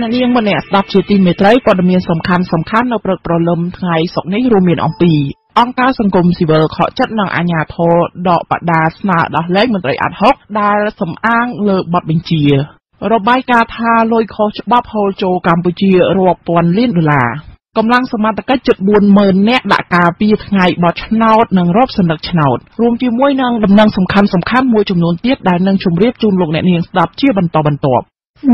អ្នកនាងម្នាក់ស្ដាប់ជាទីមេត្រីព័ត៌មានសំខាន់សំខាន់នៅព្រឹកព្រលឹមថ្ងៃសុក្រនេះរួមមានអំពីអង្គការសង្គមស៊ីវិលខកចិត្តនឹងអាជ្ញាធរដកបដាស្នើដោះលែងមន្ត្រីអាត់ហុកដែលសំអាងលើបទបញ្ជា របាយការណ៍ថាលុយខុសច្បាប់ហូរចូលកម្ពុជារាប់ពាន់លានដុល្លារកម្លាំងសមត្ថកិច្ចជិត40000នាក់ដាក់ការពីថ្ងៃបោះឆ្នោតនិងរាប់សន្លឹកឆ្នោតរួមជាមួយនឹងដំណឹងសំខាន់សំខាន់មួយចំនួនទៀតដែលនឹងជម្រាបជូនលោកអ្នកនាងស្ដាប់ជាបន្តបន្ទាប់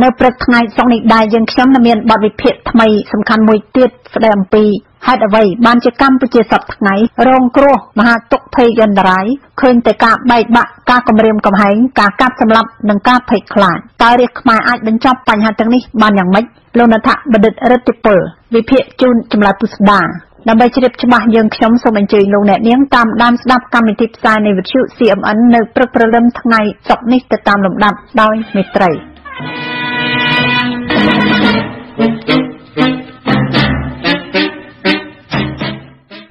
នៅព្រឹកថ្ងៃសុក្រនេះដែរយើងខ្ញុំនឹងមានបទវិភាគថ្មីសំខាន់មួយទៀតស្ដីអំពីហេតុអ្វីបានជាកម្ពុជាសប្តាហ៍ថ្ងៃរងគ្រោះមហាទុក្ខភ័យយន្តរាយឃើញតែការបែកបាក់ការគំរាមកំហែងការកាប់សម្លាប់និងការភ័យខ្លាចតើរាជខ្មែរអាចបញ្ចប់បញ្ហាទាំងនេះបានយ៉ាងម៉េចលោកនថបណ្ឌិតរិទ្ធិពលវិភាគជូនចម្លើយពុស្ដាដើម្បីជ្រាបច្បាស់យើងខ្ញុំសូមអញ្ជើញលោកអ្នកនាងតាមដានស្ដាប់កម្មវិធីផ្សាយនៃវិទ្យុ CMN នៅព្រឹកព្រលឹមថ្ងៃសុក្រនេះទៅតាមលំដាប់ដោយមេត្រី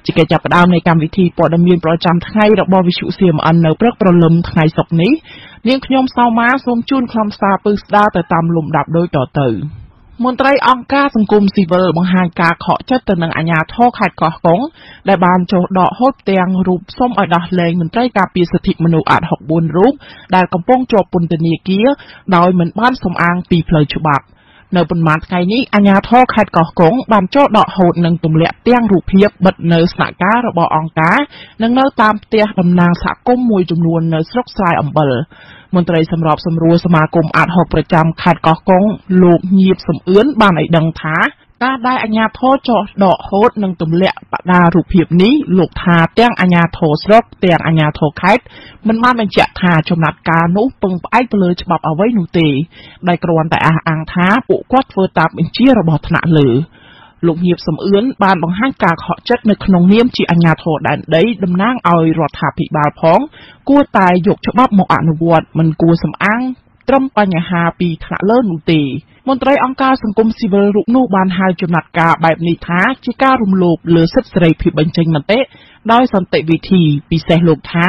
ជាកិច្ចចាប់ផ្ដើមនៃកម្មវិធីព័ត៌មានប្រចាំថ្ងៃរបស់វិទ្យុ CMN នៅព្រឹកព្រលឹមថ្ងៃសុក្រនេះនាងខ្ញុំសៅម៉ាសូមជូនខ្លឹមសារពឹស្ដារទៅតាមលំដាប់ដូចតទៅ។មន្ត្រីអង្គការសង្គមស៊ីវិលបង្ហាញការខកចិត្តទៅនឹងអាជ្ញាធរខេត្តកោះកុងដែលបានចុះដកហូតផ្ទាំងរូបសុំឲ្យដោះលែងមន្ត្រីការពារសិទ្ធិមនុស្សអាត់64រូបដែលកំពុងជាប់ពន្ធនាគារដោយមិនបានសំអាងពីផ្លូវច្បាប់ នៅប៉ុន្មានថ្ងៃនេះអាជ្ញាធរខេត្តកោះកុងបានចុះដកហូតនិងទម្លាក់ទាំងរូបភាពបិទនៅស្នាក់ការរបស់អង្គការនិងនៅតាមផ្ទះតំណាងសហគមន៍មួយចំនួននៅស្រុកស្រែអំបិលមន្ត្រីសម្របសម្រួលសមាគមអាត6ប្រចាំខេត្តកោះកុងលោកញៀបសំអឿនបានឲ្យដឹងថា ការដែលអាជ្ញាធរចោះដកហូតនិងទម្លាក់បដារូបភាពនេះលោកថាទាំងអាជ្ញាធរស្រុកទាំងអាជ្ញាធរខេត្តមិនបានបញ្ជាក់ថាចំណាត់ការនោះពឹងផ្អែកទៅលើច្បាប់អ្វីនោះទេដែលគ្រាន់តែអះអាងថាពួកគាត់ធ្វើតាមបញ្ជារបស់ថ្នាក់លើលោកញៀបសំអឿនបានបង្ហាញការខកចិត្តនៅក្នុងនាមជាអាជ្ញាធរដែនដីតំណាងឲ្យរដ្ឋាភិបាលផង គួរតែយកច្បាប់មកអនុវត្តមិនគួរសំអាងត្រឹមបញ្ហាពីថ្នាក់លើនោះទេ មន្ត្រីអង្គការសង្គមស៊ីវិលរូបនោះបានហៅចំណាត់ការបែបនេះថាជាការរំលោភលើសិទ្ធិសេរីភាពបញ្ចេញមតិដោយសន្តិវិធី ពិសេសលោកថា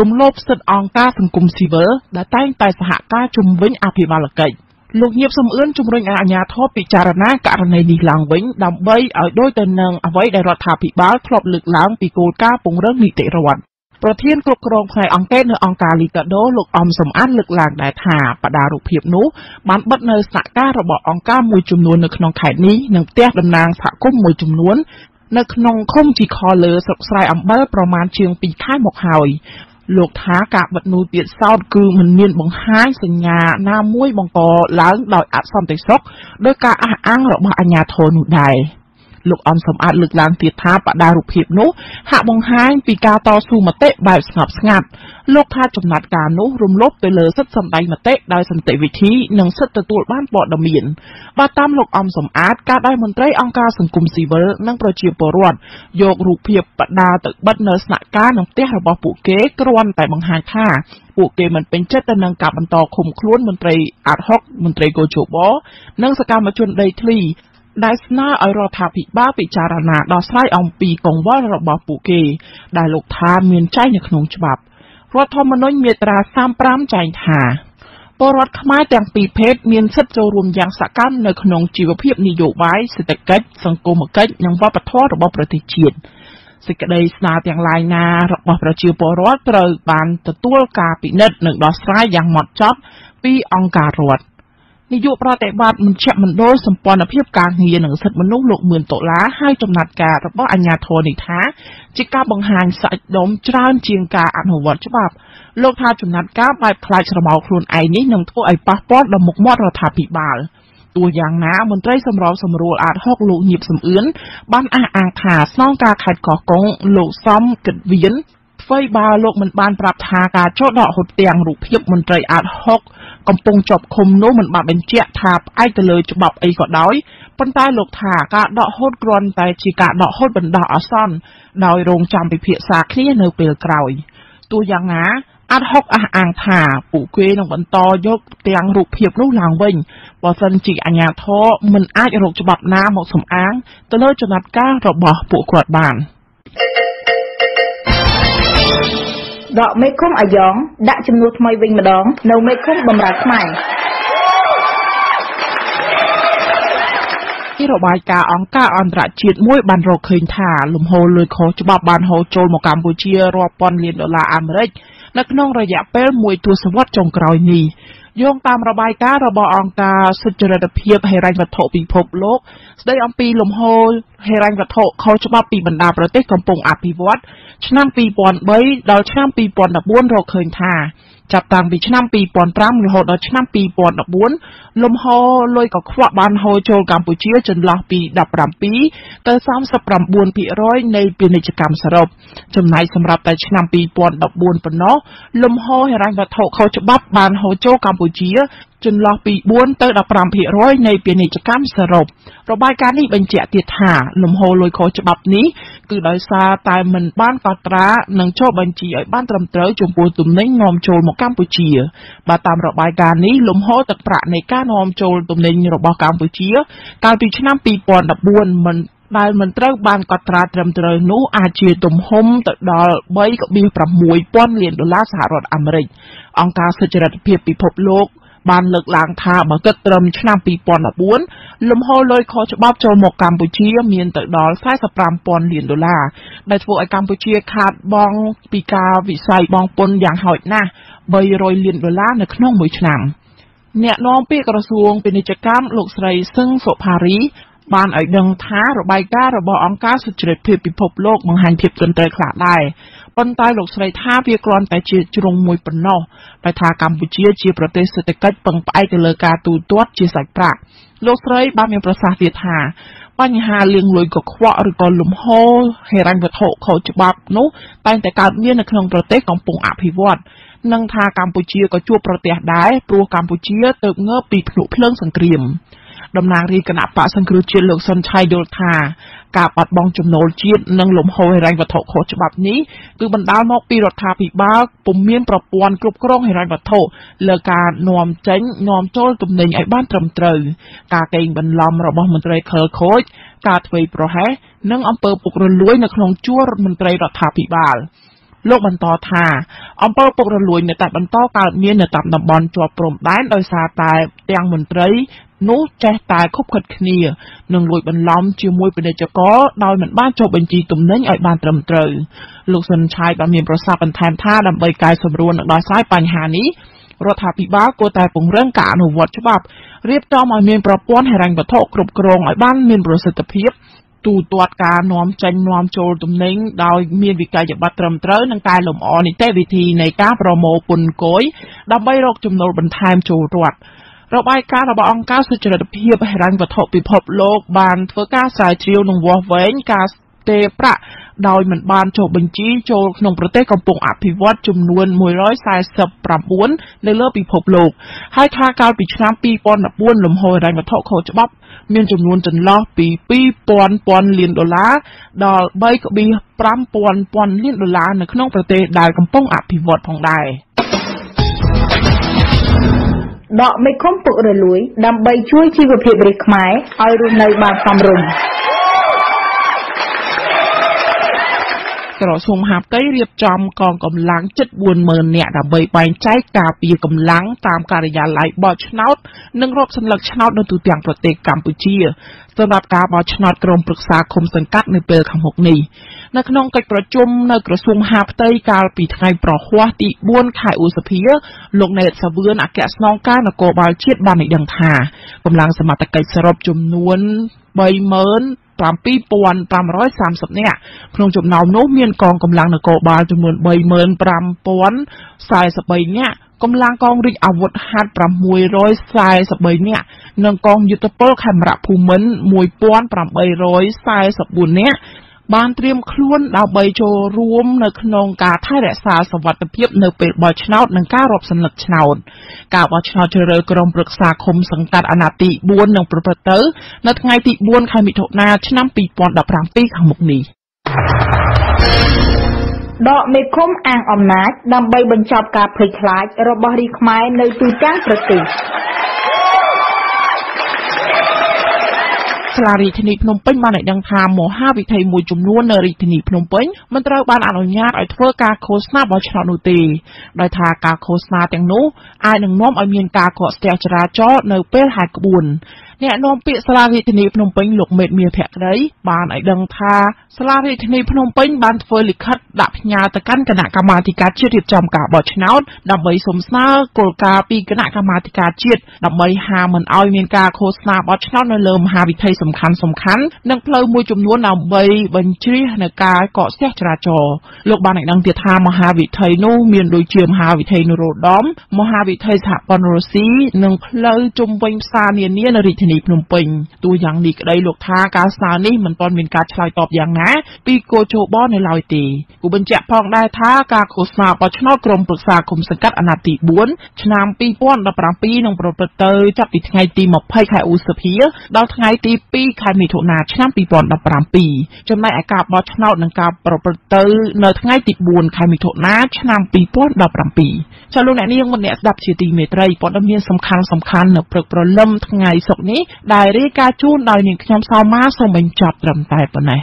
រំលោភសិទ្ធិអង្គការសង្គមស៊ីវិលដែលតែងតែសហការជំវិញអភិបាលកិច្ចលោកញៀបសំអឿនជំរុញឲ្យអាជ្ញាធរពិចារណាករណីនេះឡើងវិញដើម្បីឲ្យដូចទៅនឹងអ្វីដែលរដ្ឋាភិបាលធ្លាប់លើកឡើងពីគោលការណ៍ពង្រឹងនីតិរដ្ឋ ប្រធានគ្រប់គ្រងផ្នែកអង្គការនៅអង្គការលីកាដូលោកអំសំអានលើកឡើងដែរថាបដារូបភាពនោះបានបិទនៅស្នាក់ការរបស់អង្គការមួយចំនួននៅក្នុងខេត្តនេះនិងផ្ទះតំណាងសហគមន៍មួយចំនួន នៅក្នុងឃុំជីខលើស្រុកស្រែអំបិលប្រមាណជាង2ខែមកហើយលោកថាការបិទនូវទៀតសោតគឺមិនមានបង្ហាញសញ្ញាណាមួយបង្កឡើងដោយអសន្តិសុខដោយការអះអាងរបស់អាជ្ញាធរនោះដែរ។ លោកអំសំអាតលើកឡើងទៀតថាបដារូបភាពនោះហាក់បង្ហាញពីការតស៊ូមតិបែបស្ងប់ស្ងាត់លោកថាចំណាត់ការនោះរំលោភទៅលើសិទ្ធិសម្ដែងមតិដោយសន្តិវិធីនិងសិទ្ធិទទួលបានព័ត៌មានបាទតាមលោកអំសំអាតការដែលមន្ត្រីអង្គការសង្គមស៊ីវិលនិងប្រជាពលរដ្ឋយករូបភាពបដាទៅបិទនៅស្នាក់ការនិងផ្ទះរបស់ពួកគេគ្រាន់តែបង្ហាញថាពួកគេមិនពេញចិត្តទៅនឹងការបន្តឃុំខ្លួនមន្ត្រីអាត6មន្ត្រីកោជបនិងសកម្មជនដីធ្លី ដែលស្នើឲ្យរដ្ឋាភិបាលពិចារណាដោះស្រាយអំពីកង្វល់របស់ពួកគេ ដែលលោកថាមានចែងនៅក្នុងច្បាប់រដ្ឋធម្មនុញ្ញមាត្រា35ចែងថាពលរដ្ឋខ្មែរទាំងពីរភេទមានសិទ្ធិចូលរួមយ៉ាងសកម្មនៅក្នុងជីវភាពនយោបាយសេដ្ឋកិច្ចសង្គមគិច្ចនិងវប្បធម៌របស់ប្រទេសជាតិសេចក្តីស្នើទាំងឡាយណារបស់ប្រជាពលរដ្ឋត្រូវបានទទួលការពិនិត្យនិងដោះស្រាយយ៉ាងម៉ត់ចត់ពីអង្គការរដ្ឋ នាយកប្រតិបត្តិមជ្ឈមណ្ឌលសម្ព័ន្ធភាពការងារនិងសិទ្ធិមនុស្សលោកមឿនដុល្លារហើយចំណាត់ការរបស់អាជ្ញាធរនេះថាជាការបង្ហាញសាច់ដុំច្រើនជាងការអនុវត្តច្បាប់លោកថាចំណាត់ការបែបខ្លាចស្រមោលខ្លួនឯងនេះនឹងធ្វើឲ្យប៉ះពាល់ដល់មុខមាត់រដ្ឋាភិបាលទោះយ៉ាងណាមន្ត្រីសម្របសម្រួលអាត6លោកញៀបសំអឿនបានអះអាងថាស្នងការខេត្តកោះកុងលោកសំគិតវៀន អ្វីបើលោកមិនបានប្រាប់ថាការចោទដកហូតទាំងរូបភាពមន្ត្រីអាត6កំពុងជាប់ឃុំនោះមិនបានបញ្ជាក់ថាផ្អែកទៅលើច្បាប់អីក៏ដោយប៉ុន្តែលោកថាការដកហូតគ្រាន់តែជាការដកហូតបណ្ដោះអាសន្នដោយរងចាំពិភាក្សាគ្នានៅពេលក្រោយទោះយ៉ាងណាអាត់ហុកអះអាងថាពួកគេនឹងបន្តយកទាំងរូបភាពនោះឡើងវិញបើសិនជាអាជ្ញាធរមិនអាចរកច្បាប់ណាមកសំអាងទៅលើចំណាត់ការរបស់ពួកគាត់បាន។ ដកមេឃុំអាយ៉ងដាក់ចំនួនថ្មីវិញម្ដង នៅមេឃុំបំរើខ្មែរជារបាយការណ៍អង្គការអន្តរជាតិមួយបានរកឃើញថាលំហូរលុយខុសច្បាប់បានហូរចូលមកកម្ពុជារាប់ពាន់លានដុល្លារអាមេរិកនៅក្នុងរយៈពេលមួយទសវត្សរ៍ចុងក្រោយនេះយោងតាមរបាយការណ៍របស់អង្គការសុចរិតភាពហិរញ្ញវត្ថុពិភពលោក ស្ដីអំពីលំហូរ ហិរញ្ញវត្ថុខុសច្បាប់ពីបណ្ដាប្រទេសកំពុងអភិវឌ្ឍឆ្នាំ2003ដល់ឆ្នាំ2014រកឃើញថាចាប់តាំងពីឆ្នាំ2005រហូតដល់ឆ្នាំ2014លំហូរលុយកខ្វក់បានហូរចូលកម្ពុជាចន្លោះពី17ទៅ39%នៃពាណិជ្ជកម្មសរុបចំណែកសម្រាប់តែឆ្នាំ2014ប៉ុណ្ណោះលំហូរហិរញ្ញវត្ថុខុសច្បាប់បានហូរចូលកម្ពុជា ចន្លោះពី4ទៅ15%នៃពាណិជ្ជកម្មសរុបរបាយការណ៍នេះបញ្ជាក់ទៀតថាលំហូរលុយខុសច្បាប់នេះគឺដោយសារតែមិនបានកត់ត្រានិងចុះបញ្ជីឲ្យបានត្រឹមត្រូវចំពោះទំនិញនាំចូលមកកម្ពុជាបាទតាមរបាយការណ៍នេះលំហូរទឹកប្រាក់នៃការនាំចូលទំនិញរបស់កម្ពុជា កាលពីឆ្នាំ2014មិនដែលមិនត្រូវបានកត់ត្រាត្រឹមត្រូវនោះអាចជាទំហំទៅដល់3.6ពាន់លានដុល្លារសហរដ្ឋអាមេរិកអង្គការសុចរិតភាពពិភពលោក បានលើកឡើងថាបើគិតត្រឹមឆ្នាំ2014លំហូរលុយខុសច្បាប់ចូលមកកម្ពុជាមានទៅដល់45,000លានដុល្លារដែលធ្វើឲ្យកម្ពុជាខាតបង់ពីការវិស័យបង់ពន្ធយ៉ាងហោចណាស់300លានដុល្លារនៅក្នុងមួយឆ្នាំអ្នកនាំពាក្យក្រសួងពាណិជ្ជកម្មលោកស្រីសឹងសុផារីបានឲ្យដឹងថារបាយការណ៍របស់អង្គការសុចរិតភាពពិភពលោកបង្ហាញភាពត្រឹមត្រូវខ្លះដែរ ប៉ុន្តែលោកស្រីថាវាគ្រាន់តែជាជ្រុងមួយប៉ុណ្ណោះដែលថាកម្ពុជាជាប្រទេសសេដ្ឋកិច្ចពឹងផ្អែកទៅលើការទូទាត់ជាសាច់ប្រាក់លោកស្រីបានមានប្រសាសន៍ទៀតថាបញ្ហាលាងលុយកខ្វក់ឬក៏លំហូរហិរញ្ញវត្ថុខុសច្បាប់នោះតែងតែកើតមាននៅក្នុងប្រទេសកំពុងអភិវឌ្ឍនិងថាកម្ពុជាក៏ជួបប្រទះដែរព្រោះកម្ពុជាទៅងើបពីភ្នក់ភ្លើងសង្គ្រាមតំណាងរាជគណៈបកសង្គ្រោះជាតិលោកសុនឆៃយល់ថា ការបាត់បង់ចំណូលជាតិនិងលំហូរហិរញ្ញវត្ថុខុសច្បាប់នេះគឺបណ្ដាលមកពីរដ្ឋាភិបាលពុំមានប្រព័ន្ធគ្រប់គ្រងហិរញ្ញវត្ថុលើការនាំចេញនាំចូលទំនិញឲ្យបានត្រឹមត្រូវការកេងបន្លំរបស់មន្ត្រីខលខូចការធ្វេសប្រហែសនិងអំពើពុករលួយនៅក្នុងជួររដ្ឋមន្ត្រីរដ្ឋាភិបាលលោកបន្តថាអំពើពុករលួយនៅតែបន្តកើតមាននៅតាមតំបន់ជាប់ព្រំដែនដោយសារតែទាំងមន្ត្រី នោះចេះតែខុបខិតគ្នានិងលួចបន្លំជាមួយពាណិជ្ជករដោយមិនបានចុះបញ្ជីទំនិញឲ្យបានត្រឹមត្រូវលោកសុនឆៃបានមានប្រសាសន៍បន្ថែមថាដើម្បីកែសម្រួលនិងដោះស្រាយបញ្ហានេះរដ្ឋាភិបាលគួរតែពង្រឹងការអនុវត្តច្បាប់រៀបចំឲ្យមានប្រព័ន្ធហិរញ្ញវត្ថុគ្រប់គ្រងឲ្យបានមានប្រសិទ្ធភាពទូទាត់ការនាំចេញនាំចូលទំនិញដោយមានវិក័យប័ត្រត្រឹមត្រូវនិងកែលម្អនីតិវិធីនៃការប្រមូលពន្ធគយដើម្បីរកចំណូលបន្ថែមចូលរដ្ឋ របាយការណ៍របស់អង្គការសុចរិតភាពហិរញ្ញវត្ថុពិភពលោកបានធ្វើការស្រាវជ្រាវនិងវាស់វែងការទេប្រាក់ដោយមិនបានចុះបញ្ជីចូលក្នុងប្រទេសកំពុងអភិវឌ្ឍចំនួន149នៅលើពិភពលោកហើយថាកាលពីឆ្នាំ2014លំហូរហិរញ្ញវត្ថុខុសច្បាប់ មានចំនួនចន្លោះពី2000ពាន់លានដុល្លារដល់3.5000ពាន់លានដុល្លារនៅក្នុងប្រទេសដែលកំពុងអភិវឌ្ឍផងដែរ ដកមេឃុំពុករលួយ ដើម្បីជួយជីវភាពរាជខ្មែរឲ្យរស់នៅបានសមរម្យ ក្រសួងមហាផ្ទៃរៀបចំកងកម្លាំងជិត40000នាក់ដើម្បីបែងចែកការពារកម្លាំងតាមការិយាល័យបោះឆ្នោត និងរាប់សន្លឹកឆ្នោតនៅទូទាំងប្រទេសកម្ពុជាសម្រាប់ការបោះឆ្នោតក្រុមប្រឹក្សាឃុំសង្កាត់នៅពេលខាងមុខនេះនៅក្នុងកិច្ចប្រជុំនៅក្រសួងមហាផ្ទៃកាលពីថ្ងៃប្រហ័សទី4ខែឧសភាលោកណេតសាវឿនអគ្គស្នងការនគរបាលជាតិបានឲ្យដឹងថាកម្លាំងសមត្ថកិច្ចសរុបចំនួន30000 7530នាក់ក្នុងចំណោមនោះមានកងកម្លាំងនគរបាលចំនួន35043នាក់កម្លាំងកងរាជអាវុធហត្ថ643នាក់និងកងយុទ្ធពលខេមរៈភូមិន្ទ1844នាក់ បានត្រៀមខ្លួនដើម្បីចូលរួមនៅក្នុងការថែរក្សាសវត្ថិភាពនៅពេលបោះឆ្នោតនិងការរាប់សន្លឹកឆ្នោតការបោះឆ្នោតជ្រើសរើសក្រុមប្រឹក្សាឃុំសង្កាត់អាណត្តិទី4នឹងប្រព្រឹត្តទៅ នៅថ្ងៃទី4ខែមិថុនាឆ្នាំ2017ខាងមុខនេះដកមេឃុំអាងអំណាចដើម្បីបញ្ចប់ការភ័យខ្លាចរបស់រីខ្មែរនៅទូទាំងប្រទេស សាលារាជធានីភ្នំពេញបានឲ្យដឹងថាមហាវិថីមួយចំនួននៅរាជធានីភ្នំពេញមិនត្រូវបានអនុញ្ញាតឲ្យធ្វើការឃោសនាបោះឆ្នោតនោះទេដោយថាការឃោសនាទាំងនោះអាចនឹងនាំឲ្យមានការកកស្ទះចរាចរណ៍នៅពេលហែកក្បួនអ្នកនាំពាក្យសាលារាជធានីភ្នំពេញលោកមេតមាសភក្តីបានឲ្យដឹងថាសាលារាជធានីភ្នំពេញបានធ្វើលិខិតដាក់ផ្ញើទៅកាន់គណៈកម្មាធិការជាតិរៀបចំការបោះឆ្នោតដើម្បីសូមស្នើគោលការណ៍ពីគណៈកម្មាធិការជាតិដើម្បីហាមមិនឲ្យមានការឃោសនាបោះឆ្នោតនៅលើមហាវិថីសំខាន់សំខាន់និងផ្លូវមួយចំនួនដើម្បីបញ្ជ្រាបនៅការកកស្ទះចរាចរណ៍លោកបានឲ្យដឹងទៀតថាមហាវិថីនោះមានដូចជាមហាវិថីនរោត្តមមហាវិថីសហព័ន្ធរុស្ស៊ីនិងផ្លូវជុំវិញផ្សារនានានៅរាជធានីភ្នំពេញទោះយ៉ាងនេះក្តីលោកថាការស្នើនេះមិនទាន់មានការឆ្លើយតបយ៉ាងណាពីគោជបនៅឡើយទេគូបញ្ជាក់ផងដែរថាការឃោសនាបោះឆ្នោតក្រុមប្រឹក្សាគុំសង្កាត់អាណត្តិទី4ឆ្នាំ2017នឹងប្រព្រឹត្តទៅចាប់ពីថ្ងៃទី20ខែឧសភាដល់ថ្ងៃទី2ខែមិថុនាឆ្នាំ2017ចំណែកឯការបោះឆ្នោតនឹងការប្រព្រឹត្តទៅនៅថ្ងៃទី4ខែមិថុនាឆ្នាំ2017ចាលោកអ្នកនាងមអ្នកស្ដាប់ជាទីមេត្រីព័ត៌មានសំខាន់សំខាន់នៅព្រឹកព្រលឹមថ្ងៃសុក្រនេះដែលរាយការណ៍ជូនដោយនាងខ្ញុំសោមាសូមបញ្ចប់ត្រឹមតែប៉ុណ្ណេះ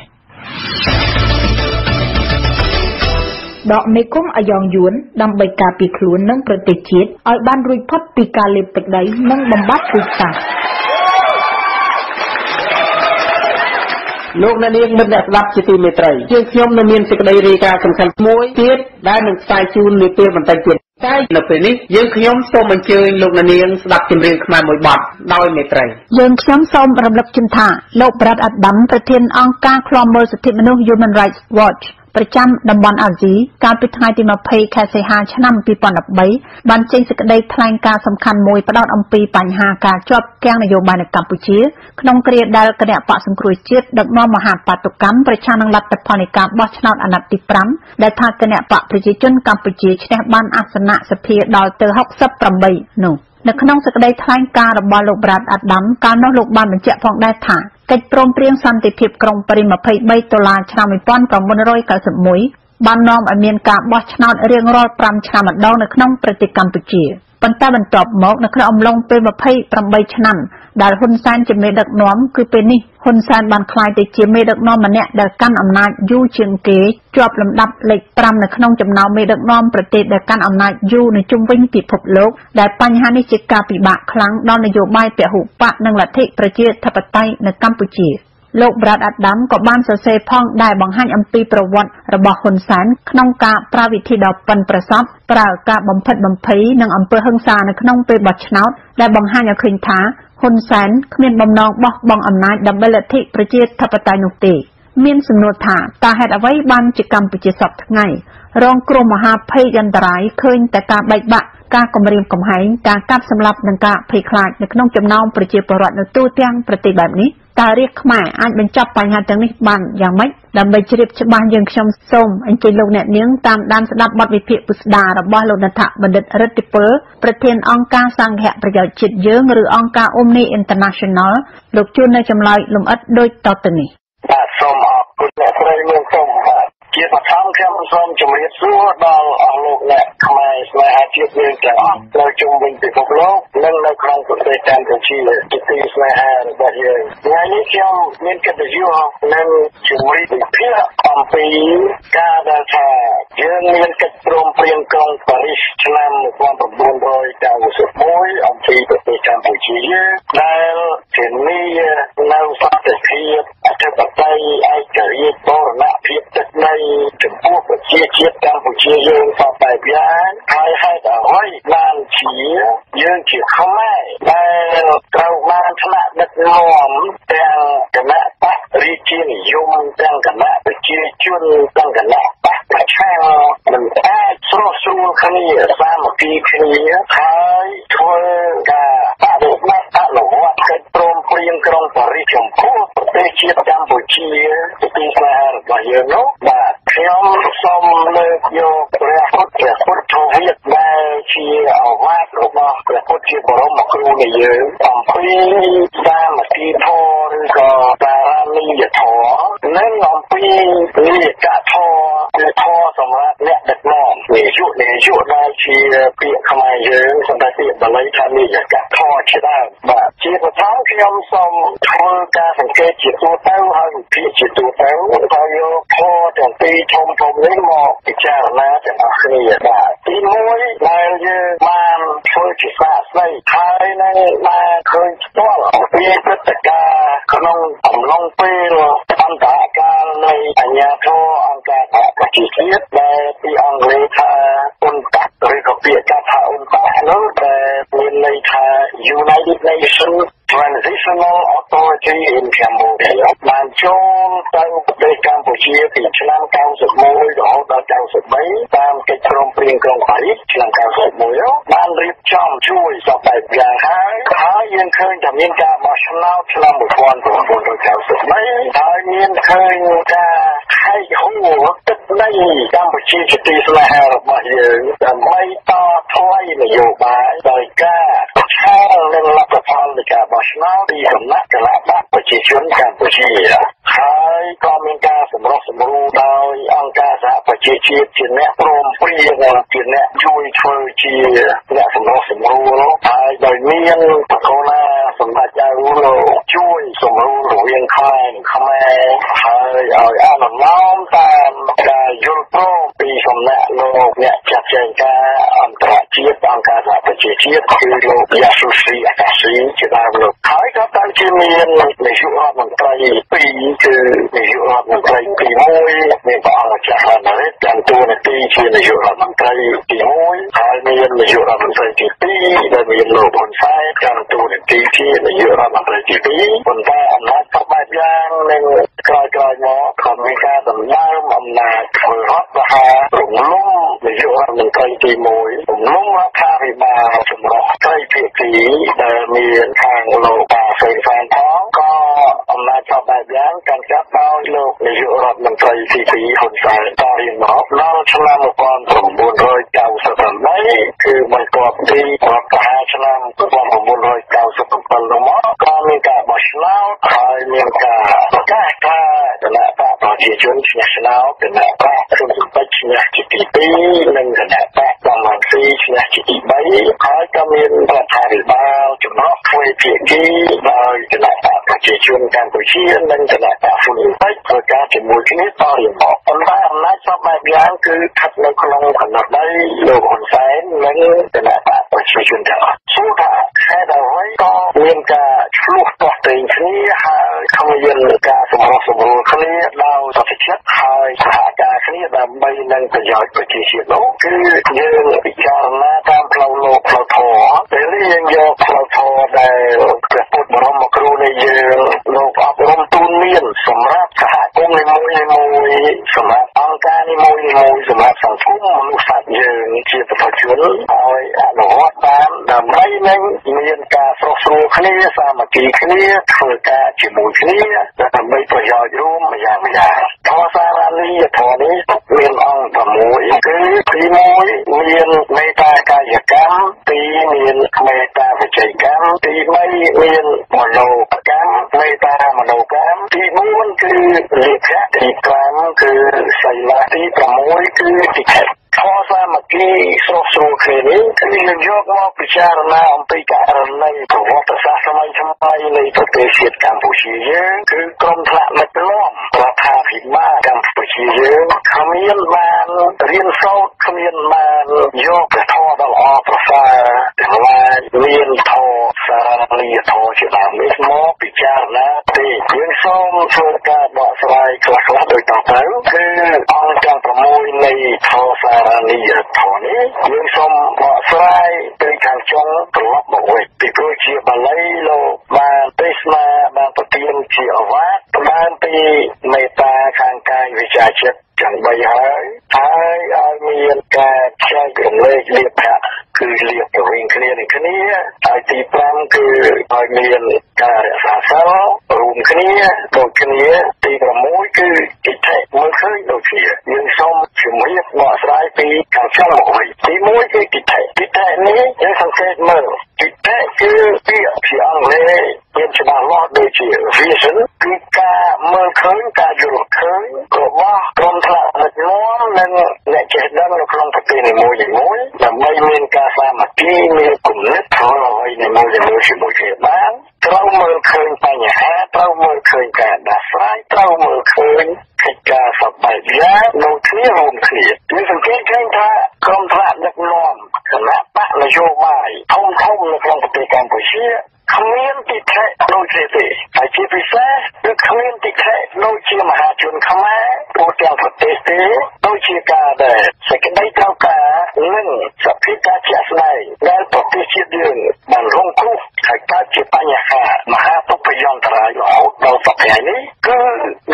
ដកមេឃុំអាយ៉ងយួនដើម្បីការពារខ្លួននិងប្រទេសជាតិឲ្យបានរួចផុតពីការលេបទឹកដីនិងបំបត្តិពូជសាសន៍លោកអ្នកនាងមិត្តអ្នកស្ដាប់ជាទីមេត្រីជាងខ្ញុំនៅមានសេចក្តីរាយការណ៍សំខាន់មួយទៀតដែលនឹងផ្សាយជូននាពេលបន្តិចទៀត តែនៅពេលនេះយើងខ្ញុំសូមអញ្ជើញលោកអ្នកនាងស្ដាប់ចម្រៀងខ្មែរមួយបទដោយមេត្រីយើងខ្ញុំសូមរំលឹកជូនថាលោកប្រាតអាដាមប្រធានអង្គការឃ្លាំមើលសិទ្ធិមនុស្ស Human Rights Watch ប្រចាំតំបន់អាស៊ីកាលពីថ្ងៃទី20ខែសីហាឆ្នាំ2013បានចេញសេចក្តីថ្លែងការណ៍សំខាន់មួយផ្ដោតអំពីបញ្ហាការជាប់គាំងនយោបាយនៅកម្ពុជាក្នុងគ្រាដែលគណៈបកសង្គ្រោះជាតិដឹកនាំមហាបាតុកម្មប្រឆាំងនឹងលទ្ធផលនៃការបោះឆ្នោតអាណត្តិទី5ដែលថាគណៈបកប្រជាជនកម្ពុជាឈ្នះបានអាសនៈសភាដល់ទៅ68នោះនៅក្នុងសេចក្តីថ្លែងការណ៍របស់លោកប្រាតអាដាមកាលនោះលោកបានបញ្ជាក់ផងដែរថា កិច្ចព្រមព្រៀងសន្តិភាពក្រុងប៉ារីស23ដុល្លារឆ្នាំ1991បាននាំឲ្យមានការបោះឆ្នោតរៀងរាល់5ឆ្នាំម្ដងនៅក្នុងប្រទេសកម្ពុជាប៉ុន្តែបន្ទាប់មកនៅក្នុងអំឡុងពេល28ឆ្នាំ ដែលហ៊ុនសែនជាមេដឹកនាំគឺពេលនេះហ៊ុនសែនបានក្លាយទៅជាមេដឹកនាំម្នាក់ដែលកាន់អំណាចយូរជាងគេជាប់លំដាប់លេខ5នៅក្នុងចំណោមមេដឹកនាំប្រទេសដែលកាន់អំណាចយូរនៅជុំវិញពិភពលោកដែលបញ្ហានេះជាការពិបាកខ្លាំងដល់នយោបាយពហុបកនិងលទ្ធិប្រជាធិបតេយ្យនៅកម្ពុជាលោក Brad Adam ក៏បានសរសេរផងដែរបង្ហាញអំពីប្រវត្តិរបស់ហ៊ុនសែនក្នុងការប្រើវិធីដ៏ប៉ិនប្រសប់ប្រើការបំផិតបំភ័យនិងអំពើហិង្សានៅក្នុងពេលបោះឆ្នោតដែលបង្ហាញឲ្យឃើញថា ហ៊ុនសែនគ្មានបំណងបោះបង់អំណាចដើម្បីលទ្ធិប្រជាធិបតេយ្យនោះទេមានសំណួរថាតើហេតុអ្វីបានជាកម្ពុជាសពថ្ងៃរងគ្រោះមហាភ័យអន្តរាយឃើញតែការបែកបាក់ការគំរាមកំហែងការកាប់សម្លាប់និងការភ័យខ្លាចនៅក្នុងចំណោមប្រជាពលរដ្ឋនៅទូទាំងប្រទេសបែបនេះ តើរាជខ្មែរអាចបញ្ចប់បញ្ហាទាំងនេះបានយ៉ាងម៉េចដើម្បីជ្រាបច្បាស់យើងខ្ញុំសូមអញ្ជើញលោកអ្នកនាងតាមដានស្ដាប់បទវិភាគពុស្ដារបស់លោកនថបណ្ឌិតរិទ្ធិពលប្រធានអង្គការសង្ឃៈប្រយោជន៍ជាតិយើងឬអង្គការ Omni International លោកជួននៅចម្លើយលំអិតដូចតទៅនេះបាទសូមអរគុណអ្នកស្រីមានសូម ជាបឋមខ្ញុំសូមជម្រាបសួរដល់អស់លោកអ្នកខ្មែរស្នេហាជាតិយើងទាំងអស់នៅជុំវិញពិភពលោកនិងនៅក្នុងប្រទេសកម្ពុជាជាទីស្នេហារបស់យើងថ្ងៃនេះខ្ញុំមានកិត្តិយសនឹងជម្រាបវិភាគអំពីការដែលថាយើងមានកិច្ចព្រមព្រៀងក្រុងប៉ារីសឆ្នាំ1991អំពីប្រទេសកម្ពុជាយើងដែល ผมไม่ต่อถ้วยนโยบายโดยแก้ข้าวเรื่อรัฐบาลหรืการบอชนาดีสำนักกระลาบประชาชนกัมพูชีให้ก็มีการส ជាជាតិជាអ្នកព្រមព្រៀងជាអ្នកជួយធ្វើជាអ្នកសម្រុះសម្រួលហើយដោយមានបកណាសម្ដេចចៅលោកជួយសម្រួលរវាងខ្មែរនិងខ្មែរហើយឲ្យអនុលោមតាមការយល់ព្រមពីសំណាក់លោកអ្នកចាត់ចែងការអន្តរជាតិអង្គការសហប្រជាជាតិគឺលោកយ៉ាស៊ូស៊ីអាកាស៊ីជាដើមលោកហើយក៏តាំងជាមាននាយករដ្ឋមន្ត្រីពីរគឺនាយករដ្ឋមន្ត្រីទី1មានព្រះអង្គម្ចាស់ហើយ ទាំងតួនាទីជានាយករដ្ឋមន្ត្រីទី1ហើយមាននាយករដ្ឋមន្ត្រីទី2ដែលមានលោកហ៊ុនសែនទាំងតួនាទីជានាយករដ្ឋមន្ត្រីទី2ប៉ុន្តែអំណាចបបែបយ៉ាងនឹងក្រោយក្រោយមកក៏មានការដំណើរអំណាចធ្វើរដ្ឋប្រហាររំលំនាយករដ្ឋមន្ត្រីទី1រំលំរដ្ឋាភិបាលចម្រុះត្រីភាគីដែលមានខាងលោកបាសេនសានផងក៏អំណាចបបែបយ៉ាងកាន់ចាប់ដោយលោកនាយករដ្ឋមន្ត្រីទី2ហ៊ុនសែនតរៀងមកដល់ឆ្នាំ1998គឺបន្ទាប់ពីរដ្ឋប្រហារឆ្នាំ1997នោះមកក៏មានការបោះ ឆ្នោតហើយមានការប្រកាសថាគណៈបកប្រជាជនឈ្នះឆ្នោតគណៈបកគុណសម្បត្តិឈ្នះជាទី2និងគណៈបកកម្ពុជាឈ្នះជាទី3ហើយក៏មានរដ្ឋាភិបាលចំណោះទ្វេភាគីដោយគណៈបកប្រជាជនកម្ពុជានិងគណៈបកហ៊ុនម៉ាណែតធ្វើការជាមួយគ្នាតរៀងមកប៉ុន្តែអំណាចសពបែបយ៉ាងគឺស្ថិតនៅក្នុងគណៈដីលោកហ៊ុនសែននិងគណៈបកប្រជាជនទាំងអស់សួរថាហេតុអ្វីក៏មានការឆ្លោះទាស់ទែងគ្នាហើយគ្មានការសម្រុះសម្រួលគ្នាដោយសន្តិចិត្តហើយសហការគ្នាដើម្បីនឹងប្រយោជន៍ប្រជាជាតិនោះគឺយើងពិចារណាតាមផ្លូវលោកផ្លូវធម៌ពេលនេះយើងយកផ្លូវធម៌ដែលព្រះពុទ្ធបរមគ្រូនៃយើងលោកអប់រំ ទូនមានសម្រាប់សហគមន៍នីមួយនីមួយសម្រាប់អង្គការនីមួយនីមួយសម្រាប់សង្គមមនុស្សសាស្ត្រយើងជាប្រជាជនឲ្យអនុវត្តបានដើម្បីនឹងមានការស្រស់ស្រួលគ្នាសាមគ្គីគ្នាធ្វើការជាមួយគ្នាដើម្បីប្រយោជន៍រួមម្យ៉ាងម្យ៉ាងធម៌សារនីយធម៌នេះមានអង្គ6គឺទី1មានមេត្តាកាយកម្មទីមានមេត្តាវិច័យកម្មទី3មានមនោកម្មមេត្តាមនោកម្មទី4គឺលិខៈទី5គឺសីលាទី6គឺទីខិ ធម៌សាមគ្គីស្រស់ស្រួលគ្នានេះគឺយើងយកមកពិចារណាអំពីករណីប្រវត្តិសាស្ត្រសម័យថ្មីនៃប្រទេសជាតិកម្ពុជាយើងគឺក្រុមថ្នាក់ដឹកនាំរដ្ឋាភិបាលកម្ពុជាយើងគ្មានបានរៀនសូត្រគ្មានបានយកព្រះធម៌ដ៏ល្អប្រសើរទាំងឡាយមានធម៌សារនីយធម៌ជាដើមនេះមកពិចារណាទេយើងសូមធ្វើការបកស្រាយខ្លះៗ ធម៌សារនីយធម៌នេះយើងសូមបកស្រាយទៅខាងចុងត្រឡប់មកវិញពីព្រោះជាបាលីលោកបានទេសនាបានប្រទានជាអវាទបានពីមេត្តាខាងកាយវិជាចិត្តទាំង3ហើយហើយឲ្យមានការចែករំលែកលៀបភៈគឺលៀបរវាងគ្នានឹងគ្នាហើយទី5គឺឲ្យមានការរក្សាសិលរួមគ្នាដូចគ្នាទី6គឺគិតថាមើលឃើញដូចជាយើងសូម ជំរាបបកស្រាយពីខាងចុងមកវិញទី1គឺគិតថាគិតថានេះយើងសង្កេតមើលគិតថាគឺពាក្យជាអង់គ្លេសមានច្បាស់លាស់ដូចជា vision គឺការមើលឃើញការយល់ឃើញរបស់ក្រុមថ្នាក់ น้อมนั่งเนี่ยเจ็ดด้านเรคลองประตูในมวยมวยแต่ไม่มีการสามาที่มีกลุ่มนึกเขาลอยในมวยมวยสิบมวยบ้างเราเมื่อคืนปัญหาเราเมื่อคืนการดับไฟเราเมื่อคืนเหตุกาสบายยะโน้ตที่รวมเขียดมีสังเกตเช่นท่ากรมพระนักน้อมคณะปะนโยบายท่องเท่าในคลองประตูการปุ๋เชี่ยขมิ้นติดแท้โดยเจติไอจีพีเศษหรือขมิ้นติดแท้โดยเชี่ยมหาชนขม้าโปรแกรมประเทศដូចជាការដែលសេចក្តីត្រូវការនិងសភាពការជាក់ស្ដែងដែលប្រទេសជាតិយើងបានរងគ្រោះហើយកើតជាបញ្ហាមហាទុក្ខយន្តរាយរហូតដល់សប្តាហ៍នេះគឺ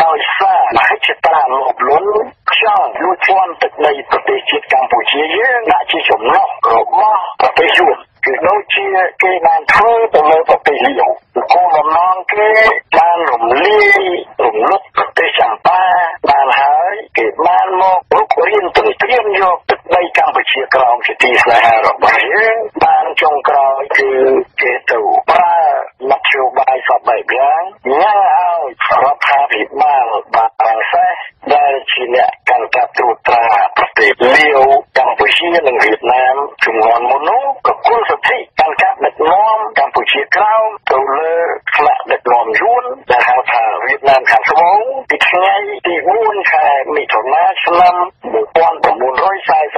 ដោយសារមហិច្ឆតាលោភលន់ខ្យល់លួចជន់ទឹកដីប្រទេសជាតិកម្ពុជាយើងដាក់ជាចំណុះរបស់ប្រទេសយួនគឺដូចជាគេបានធ្វើទៅលើប្រទេសលាវគោលបំណងគេបានរំលាយរំលឹកប្រទេសចម្ប៉ាបានហើយគេ ាន มอลูกเรียนตึงเตรียมโยกตึกในกัมพูชีกรองสิทีสนะฮะหรอกบ้านบางจงกรอยคือเจตุปลามัชโยบายสอบใบเบี้ยง่าเอารับภาผิดมาลบางแรงแท้ได้ชีเนี่ยการจับตรวตราประเทศเลี้ยวกัมพูชีหนึ่งเวียดนามจุงงอนมโนกับคุณสุทธิการจับเด็กน้อมกัมพูชีกราวตัวเลือกแฝงเด็กน้อมยุนแต่ทางเวียดนามทางสมอง ថ្ងៃទី4ខែមិថុនាឆ្នាំ1949គឺថ្មីថ្មី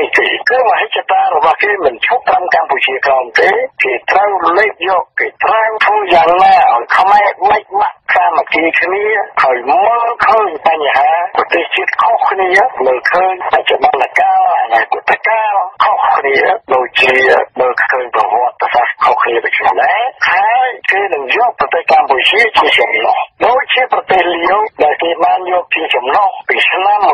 នេះទេគឺមហិច្ឆតារបស់គេមិនឈប់ត្រឹមកម្ពុជាក្រោមទេគេត្រូវលេបយកគេត្រូវធ្វើយ៉ាងណាឲ្យខ្មែរមិនបាក់សាមគ្គីគ្នាហើយមើលឃើញបញ្ហាប្រទេសជាតិខុសគ្នាមើលឃើញបច្ចុប្បន្នកាលអនាគតកាលខុសគ្នាដូចជាមើលឃើញប្រវត្តិសាស្ត្រខុសគ្នាដូចគ្នាដែរហើយគេនឹងយកប្រទេសកម្ពុជាជាចំណុះដូចជាប្រទេសលាវដែលគេបានយកជាចំណុះពីឆ្នាំ1977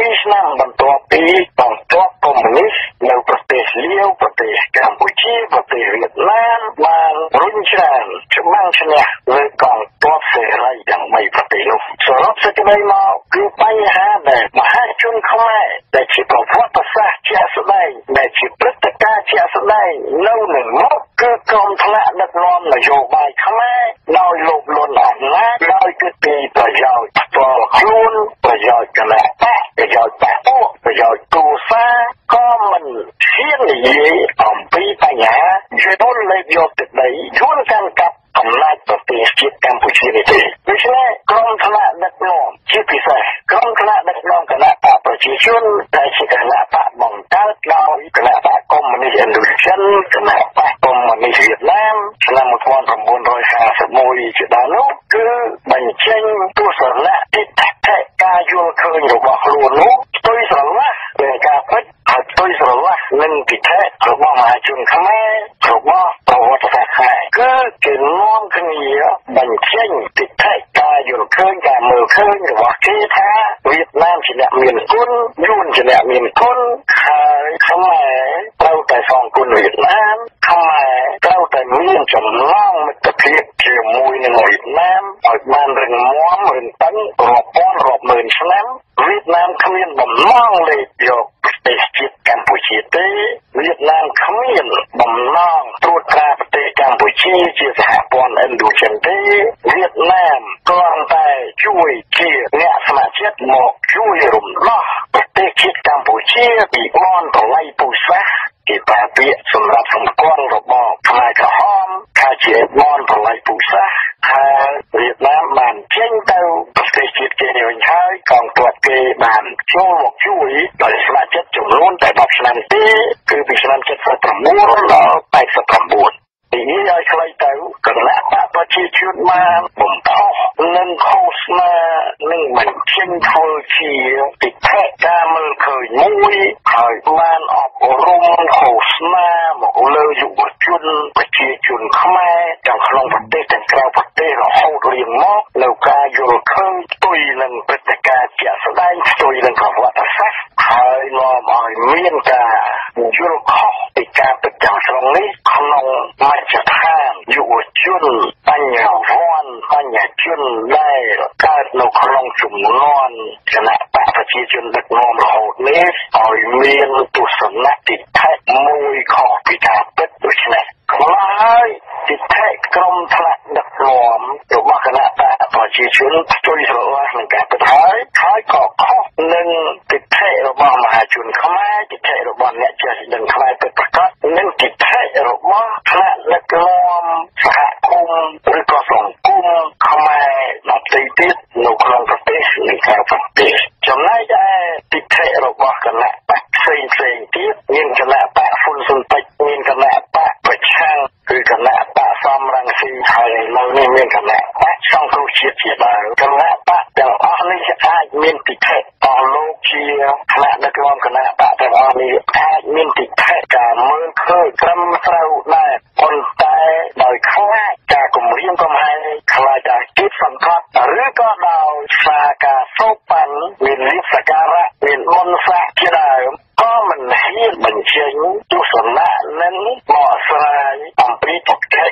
ปีนั้นบรรทอปีบรรทอคอมมิวนิสต์ในประเทศเลี้ยวประเทศกัมพูชีประเทศเวียดนามมาลุ่นชาญชุมมั่งชนะเลยกองตัวเสรีอย่างไม่ปฏิรูปสรุปสุดท้ายมาคือปัญหาในมหาชนขมายแต่ชีพวัตศาสตร์เชื่อสดายแต่ชีพฤติการเชื่อสดายเล่าหนึ่งมกคือกรมพระนักร้องนโยบายขมายน้อยลบลนอำนาจน้อยคือตีประโยชน์ต่อคลุนประโยชน์กันแหละ giờ tù xa có mình xiên gì ổng bí ta nhá dưới đó lên vô tịch đấy chuôn can cặp ổng lại tổ tiên chiếc Campuchia này thế vì thế này con là đất nộm chứ vì sao con khá là đất nộm khá là tạ tổ chí chuyên đại chỉ khá là tạ bỏng cao đau là tạ con mình đi Indonesian khá là tạ con mình đi Việt Nam khá là một con rộng buồn rồi khá là môi chứ đó cứ bành chênh tu sở lạ tích tạc thẻ ca vô khơi nhiều bọc luôn lúc ปิดแท้จบมามาจุนขมจบมาประวัติศาสตร์ขมก็เกิดน้องขึ้นเยอะบันเชียงติดแท้ตาอยู่เครื่องกามือเคื่องหรือว่าที่แท้เวียดนามชนะมีนกุนยุนชนะมีนกุนขายขมเราแต่ฟองกุนเวียดนามขมเราแต่มีนจำล่องมันตะเพียบเกี่ยมวยในเวียดนามออกมาเรื่องม้วนเรื่องตั้งรอบป้อนรอบหมื่นชนะ เวียดนามเขมรบ่มนองเลยยกไปจีบกัมพูชีเตเวียดนามเขมรบ่มนองตรวจตราประเทศกัมพูชีจีสหปอนอินโดจีนเตเวียดนามกลางใต้ช่วยเกียร์เนี่ยสมาชิกหมอกช่วยรุมล้อประเทศจีกัมพูชีปีมอนตะไลปูซะที่ปาเปียสำหรับสมกรระบบอ पिछला से फिर पिछला के सत्र मोर បញ្ជាយទូសនានឹងមកស្រាយអំពីប្រទេស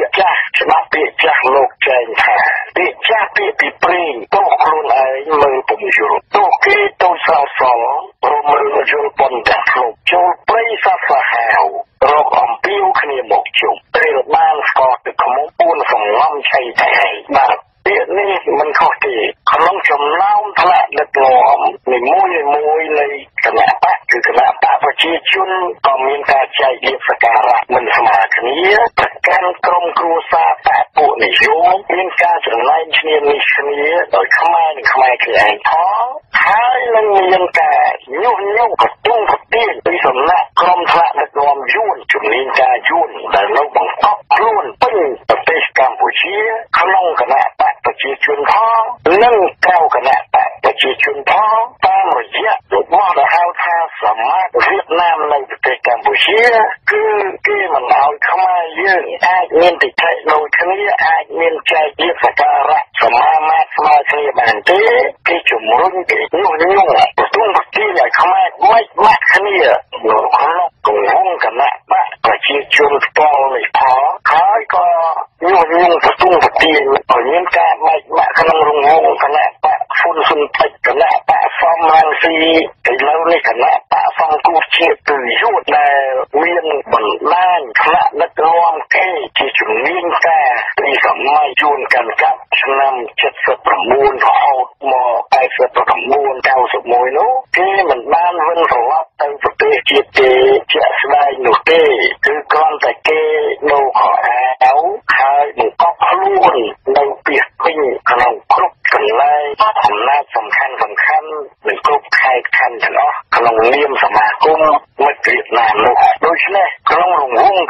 Hallelujah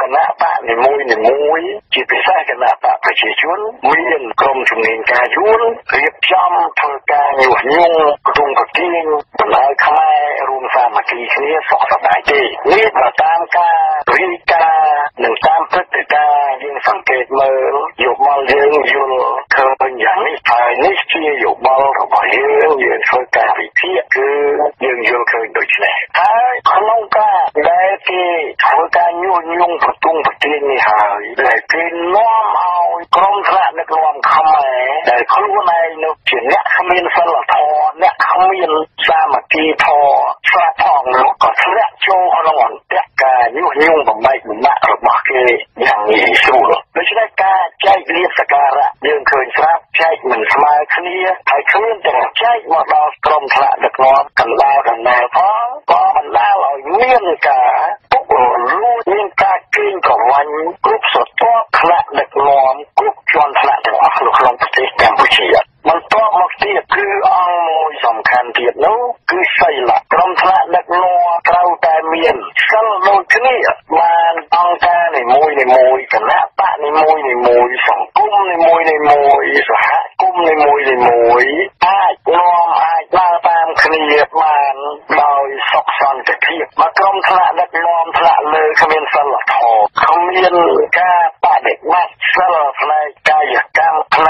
คณะปะในมุยในมุยจีไปใส่คณะปะปเระชาชนมีนกรมชุมนุมการยุนเรียบจำทางการอยู่ยุ่งกรุมกระเทีงบรรลัยขมายรวมสามัคคีชนิดสองสบายใจนี่ก็ตามการรีกาหนึ่งตามพฤติการยิงสังเกตมืออยกมืองยืยอยู่เคยเป็นอย่างนี้ไานิสเชียอยู่มองเราบอกยืนยืนช่วยการวิเทียคือ này ai không cả đây thì không cả nhung nhung phụ tung phụ tiên này hả để cái nom ao con ra nó còn không ai để không này nó chỉ nhắc không yên phân là thò nhắc không yên ra mà kỳ thò สลัองลูกก็เชื่อโชว์ฮอลงอนเตะกายุ่งยุ่งบ่ไม่บ่มาหรือบมาเกยังยิ่งสู้โดยเฉพาะการใจเรียบสการะเดินเคินครับใจเหมือนสมาคเนียไทยเคลื่อนแต่ใจว่าดรากรมพระด็กน้อมกันลาวกันนาวท้องก็มันล่าเอาเมี่ยงกาปุ๊บรู้ยิ่งกากิ้งของวันกรุ๊ปสดตัวพระด็กน้อมกรุ๊ปจวนพระเด็กน้อม เทศกัมพูชีมันตอบมาเทียคืออังมวยสำคัญเตียนู้คือไซหละกรมพระนักนอเราแต่เมียนสลโนชนี่มาอังกาในมวยในมวยกันนะปะในมวยในมวยสังกุมในมวยในมวยสหกุมในมวยในมวยไอ้จนอมอ้จมาตามคณียบมานโดยสกสันจะเทียบมากรมพระนักนอมพระเลยขมิ้นสลัดทอขมิ้นกาปะเด็กมากสลัดในกายกรรมแพล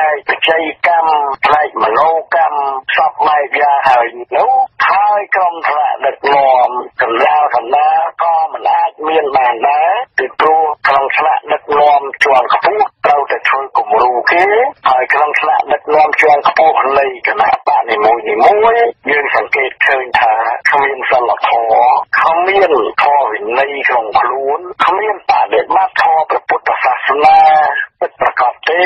កកម្មផ្នែកមនោកម្មសពបែបយ៉ាងហើយនោះហើយក្រុមថ្នាក់ដឹកនាំកម្លាកម្លាក៏មិនអាចមានបានដែរពីព្រោះក្នុងថ្នាក់ដឹកនាំជាន់ខ្ពស់ត្រូវតែធ្វើគំរូគេហើយក្នុងថ្នាក់ដឹកនាំជាន់ខ្ពស់នៃគណៈបកនីមួយនីមួយយើងសង្កេតឃើញថាគ្មានសិលធម៌គ្មានធម៌វិន័យក្នុងខ្លួនគ្មានបដិបត្តិធម៌ព្រះពុទ្ធ សាសនាពិតប្រាកដទេ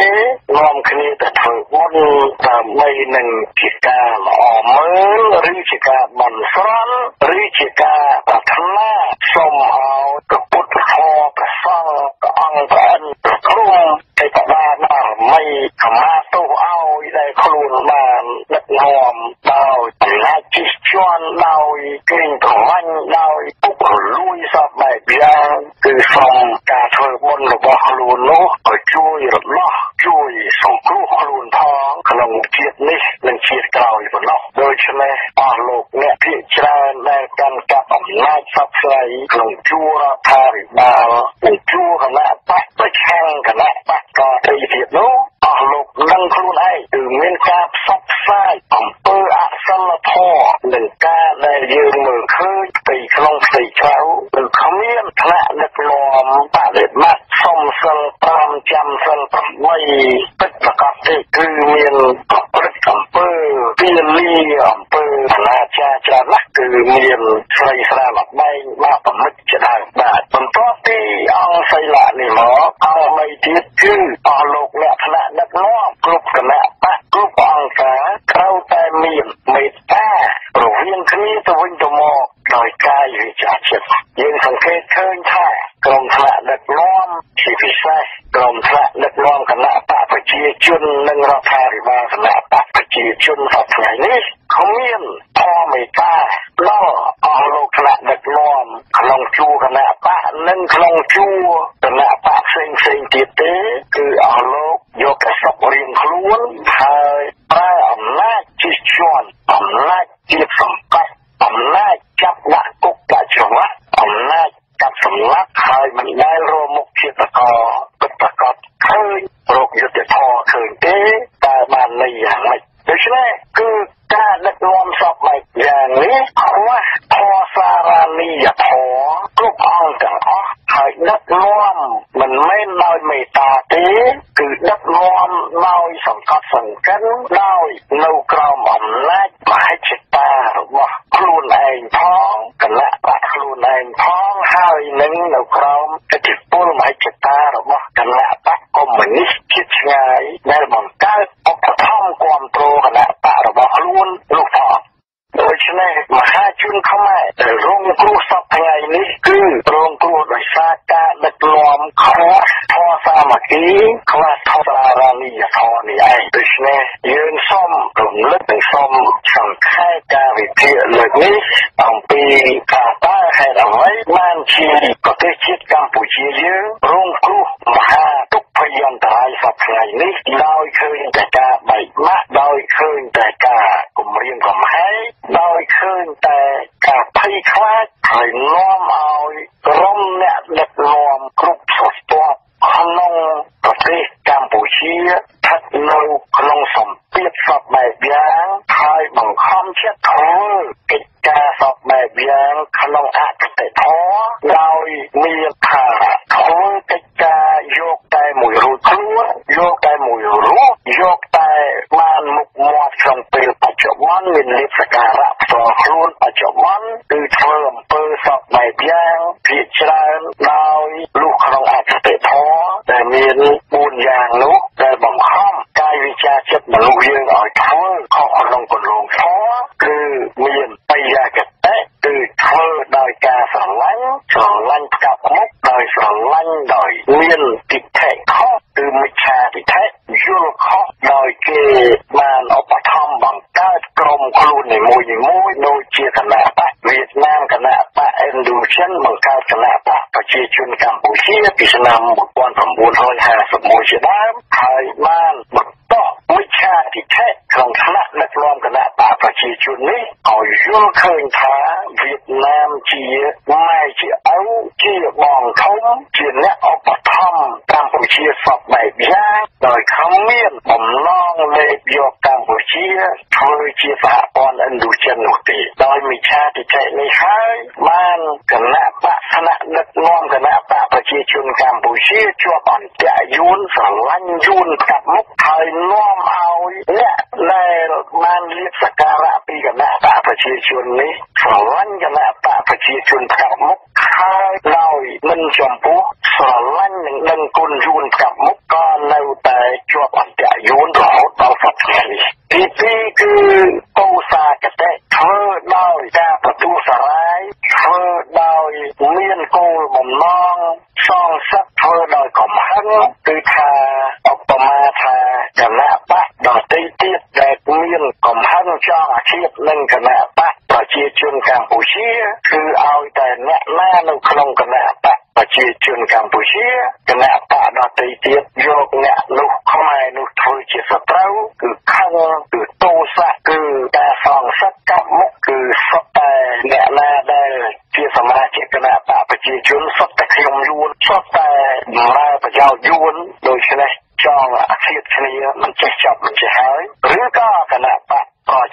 នាំគ្នាទៅធ្វើបុណ្យដើម្បីនឹងជាការល្អមើលឬជាការបន់ស្រន់ឬជាការប្រាថ្នាសូមឲ្យ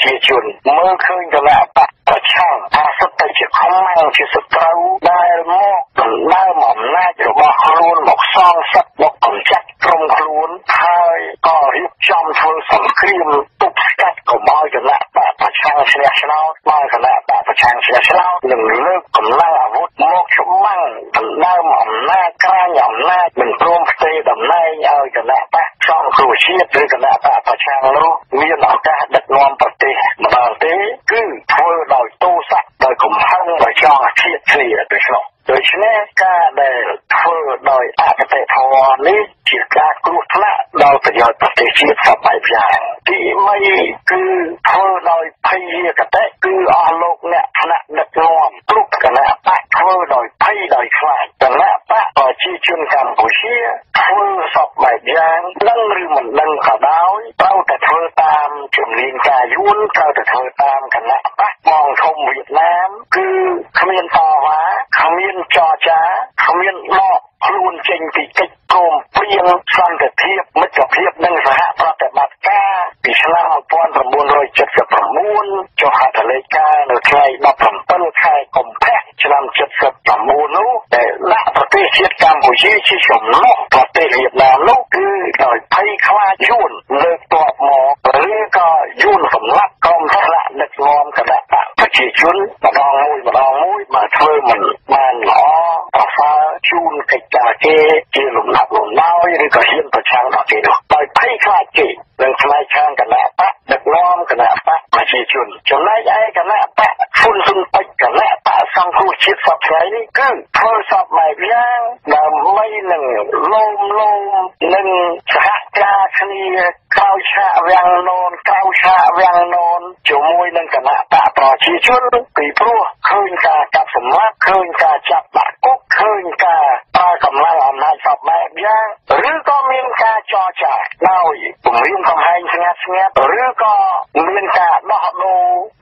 ប្រជាជនមើលឃើញគណៈបកប្រឆាំងថាសុទ្ធតែជាខ្មាំងជាសត្រូវដែលមកដណ្ដើមអំណាចរបស់ខ្លួនមកសងសឹកមកកម្ចាត់ក្រុមខ្លួនហើយក៏រៀបចំធ្វើសង្គ្រាមទប់ស្កាត់កុំឲ្យគណៈបក ชังเสียชลาวมั่งขณะแบบประชังเสียชลาวหนึ่งเลิกกำลังอาวุธโมกชุมั่งกำลังอำนาจกล้าหย่อมหน้าเป็นกลุ่มเตยดำในเอาขณะป่าช่องสู่ชีพหรือขณะแบบประชันรู้มีหลักการดัดนอมปฏิบางทีคือเพื่อเราตู้สักโดยกลุ่มห้องโดยช่องเทียบเสียโดยช่อง ដូច្នេះការដែលធ្វើដោយអកតេធម៌នេះជាការគ្រោះថ្នាក់ដល់ប្រយោជន៍ប្រទេសជាតិសពបែបយ៉ាងទី3គឺធ្វើដោយភ័យកតេគឺអស់លោកអ្នកថ្នាក់ដឹកនាំគ្រប់គណៈបកធ្វើដោយភ័យដោយខ្លាចគណៈបកប្រ ជាជនកម្ពុជាធ្វើសពបែបយ៉ាងដឹងឬមិនដឹងក៏ដោយត្រូវតែធ្វើតាមជំនាញការយួនត្រូវតែធ្វើតាមគណៈបកបងធំវៀតណាមគឺគ្មានតវ៉ាគ្មានចរចាគ្មានដក ខ្លួនចេញពីកិច្ចព្រមព្រៀងសន្តិភាពមិត្តភាពនិងសហប្រតិបត្តិការពីឆ្នាំ1979ចុះហត្ថលេខានៅថ្ងៃ17ខែកុម្ភៈឆ្នាំ79នោះដែលដាក់ប្រទេសជាតិកម្ពុជាជាចំណុះប្រទេសវៀតណាមនោះគឺដោយភ័យខ្លាចយួនលើកតបមកឬក៏យួនសម្លាប់ក្រុមថ្នាក់ដឹកនាំគណៈបក ប្រជាជនម្ដងមួយម្ដងមួយបើធ្វើមិនបានល្អប្រសើរជូនកិច្ចការគេជាលំដាប់លំដោយឬក៏ហ៊ានប្រឆាំងដល់គេនោះដោយភ័យខ្លាចគេនឹងផ្នែកខាងគណៈបកដឹកនាំគណៈបកប្រជាជនចំណែកឯគណៈបកហ៊ុនស៊ុនពេជ្រគណៈបកសង្គ្រោះជាតិសពថ្ងៃនេះគឺធ្វើសពបែបយ៉ាងដើម្បីនឹងលោមលោមនឹងសហ กาเคลียกาวชาแวียงนนกาวชาแวงนอนจมูกนั่งกันนะตาต่อชีชุนปีพรัวคืนกาจับสมรักคืนกาจับปักกุ๊กคืนกาตากำลังอำนาจสับแบบย่างหรือก็มีการจอจ่าเน่าอีกผมยิ่งทำให้ชนะชนะหรือก็มีการนอกดู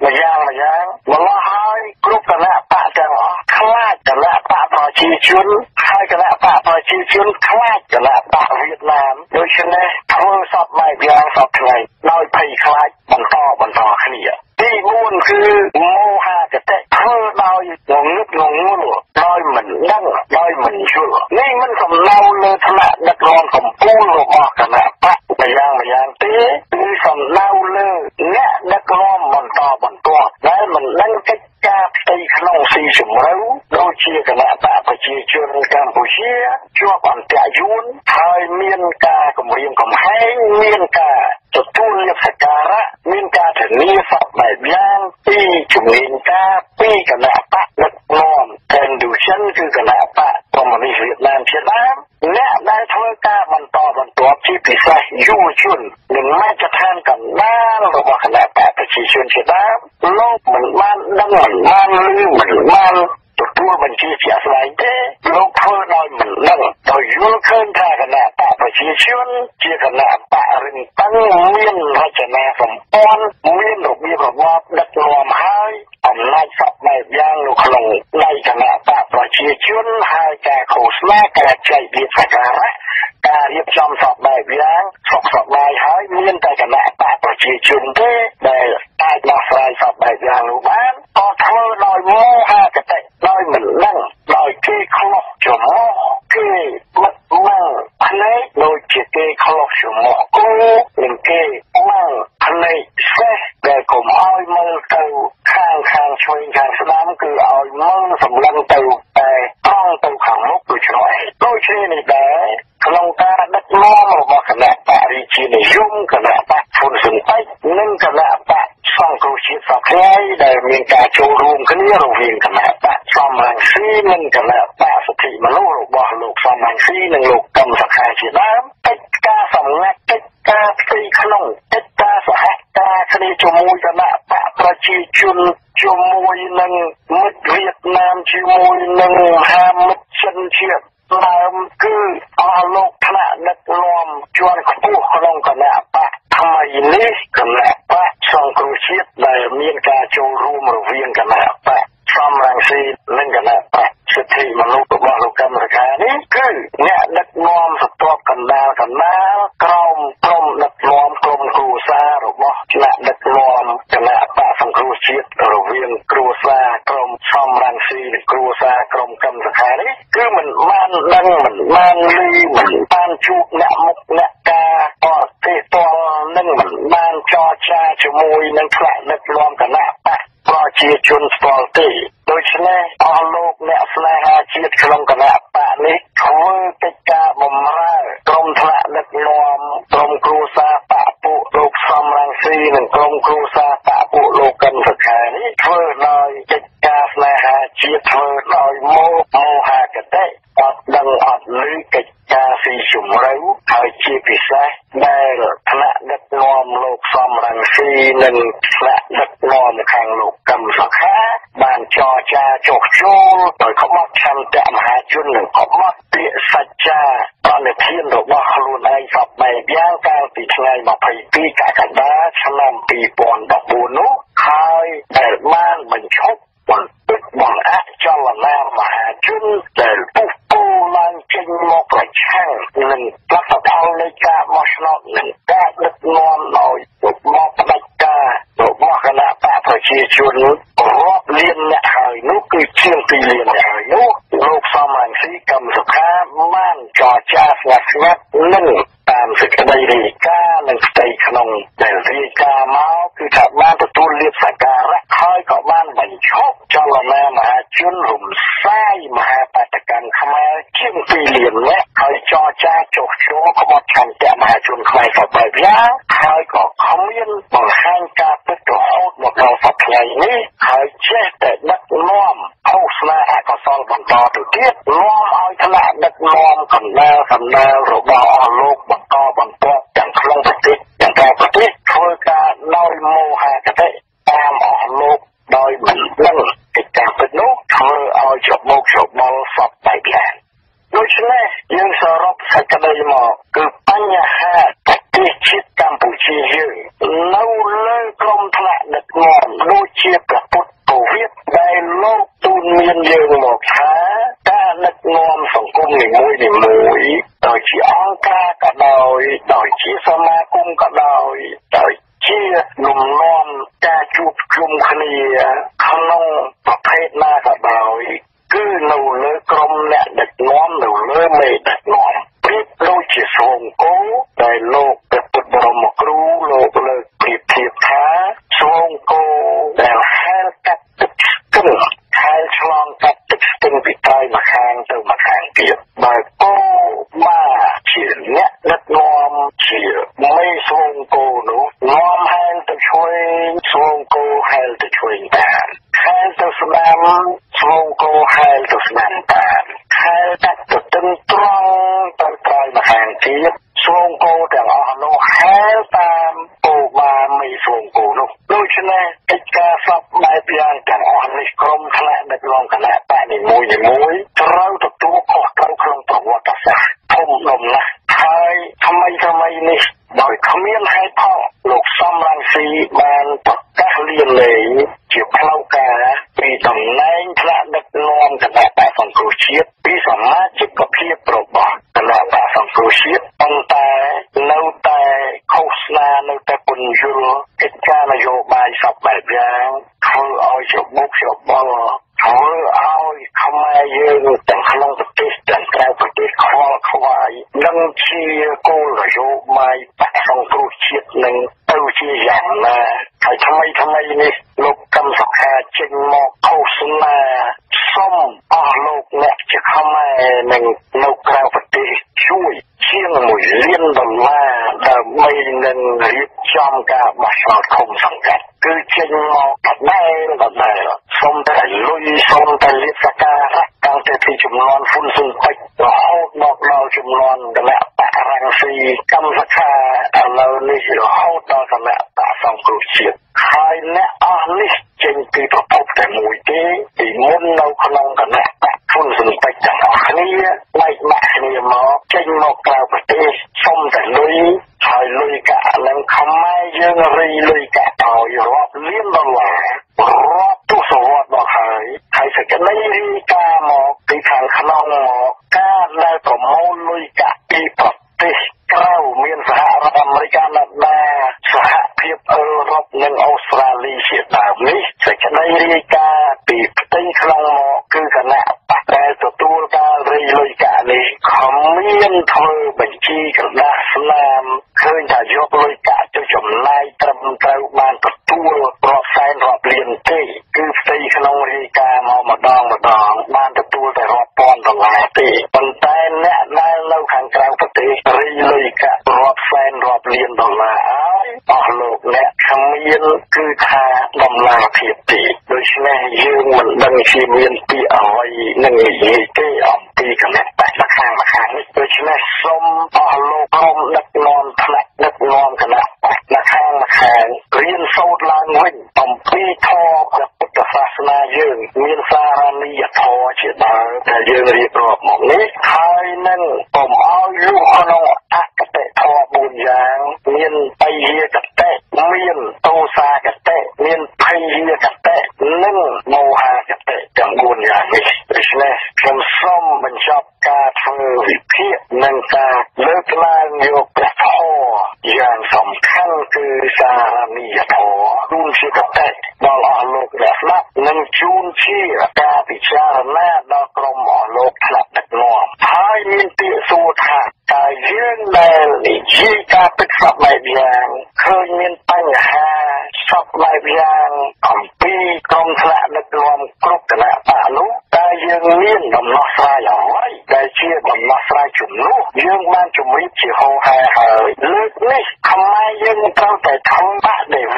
มาย่างมาย่างมาละหายกรุ๊ปกันนะตาจังหรอคลาดกันนะตาต่อชีชุนให้กันนะตาต่อชีชุนคลาดกันนะตาเวียดนามโดยเฉพาะចេះធ្វើសពបែបយ៉ាងសពថ្ងៃដោយភ័យខ្លាចបន្តបន្តគ្នាទី4គឺមោហាគតិធ្វើដោយងងឹតងងល់ដោយមិនដឹងដោយមិនយល់នេះមិនសំដៅលើឋានៈដឹកនាំកម្ពុជារបស់គណៈបកម្យ៉ាងម្យ៉ាងទេគឺសំដៅលើអ្នកដឹកនាំបន្តបន្តដែលមិនដឹងកិច្ច ការផ្ទៃក្នុងស៊ីជម្រៅដូចជាគណៈបកប្រជាជនកម្ពុជាជាប់អន្តរយួនហើយមានការគម្រាមកំហែងមានការ จะตู้เรียบสการะมินกาถึงนี้สอบใบย่างปีจุลินกาปีกนาปะนักนอนแทนดูฉันคือกนาปะตอมันมีเวียดนามเชียดนามและได้ทั้งกามันต่อมันตัวที่ปิศาจยู่ชุนหนึ่งมาจะทานกันน้าหรืะบบคณะแปดประชิชนเชีดนามโลกมือนมันดังเหมือนมันลืมมันมัน ទទួលបញ្ជាជាក់ស្ដែងទេលោកធ្វើដោយមិនដឹងដោយយល់ឃើញថាគណៈបកប្រជាជនជាគណៈបករឹងតឹងមានរចនាសម្ព័ន្ធមានរបៀបរបបដឹកនាំហើយអំណាចសពបែបយ៉ាងនៅក្នុងដៃគណៈបកប្រជាជនហើយការឃោសនាការចែកវាសក្ការៈការរៀបចំសពបែបយ៉ាងសុខសប្បាយហើយមានតែគណៈបកប្រជាជនទេដែលអាចដោះស្រាយសពបែបយ៉ាងនោះបានក៏ធ្វើដោយមោហៈកតិ I'm Diamond Lang, like take off your mock, okay, chuyên ngành cọp mắt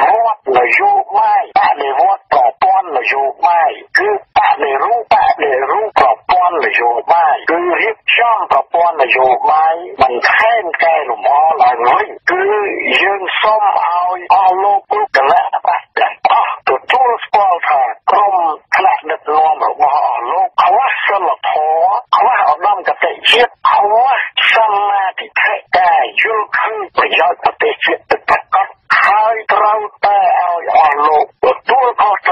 វត្តនយោបាយបដិវត្តប្រព័ន្ធនយោបាយគឺបដិរូបបដិរូបប្រព័ន្ធនយោបាយគឺរៀបចំប្រព័ន្ធនយោបាយបន្ថែមកែលម្អឡើងវិញគឺយើងសូមឲ្យអស់លោកគ្រប់គណៈប្រតិបត្តិទទួលស្គាល់ថាក្រុមខ្លះដឹកនាំរបស់អស់លោកខ្វះសិលធម៌ខ្វះឧត្តមគតិជាតិខ្វះសមាធិកាយយល់ឃើញប្រយោជន៍ប្រទេសជាតិ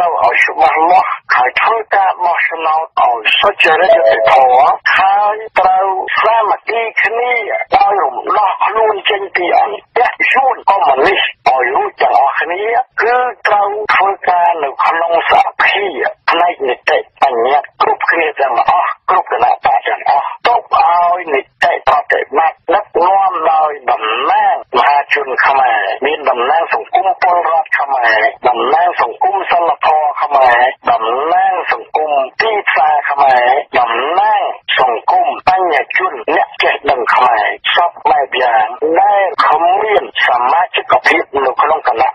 សូវឲ្យច្បាស់លាស់ហើយធ្វើការបោះឆ្នោតឲ្យសុចរិតយុត្តិធម៌ហើយត្រូវសាមគ្គីគ្នាដោយរំដោះខ្លួនចេញពីអន្តៈជួនកុំមុនីសឲ្យរួចទាំងអស់គ្នាគឺត្រូវធ្វើការនៅក្នុងសហភាពផ្នែកនីតិបញ្ញត្តិគ្រប់គ្នាទាំងអស់គ្រប់គណៈបកទាំងអស់ទុកឲ្យនីតិប្រតិបត្តិដឹកនាំដោយតំណាងមហាជនខ្មែរមានតំណាងសង្គមពលរដ្ឋខ្មែរតំណាងសង្គមសិល្ប ขมายดำนั่งส่งกุมตีซาขมายดำนั่งส่งกุมตั้งยาจุนเนี่ยเจ็ดดังขมายชอบไม่เบียงได้ขมื่นสามารถจะกระพริบหรือลุ่งกันละ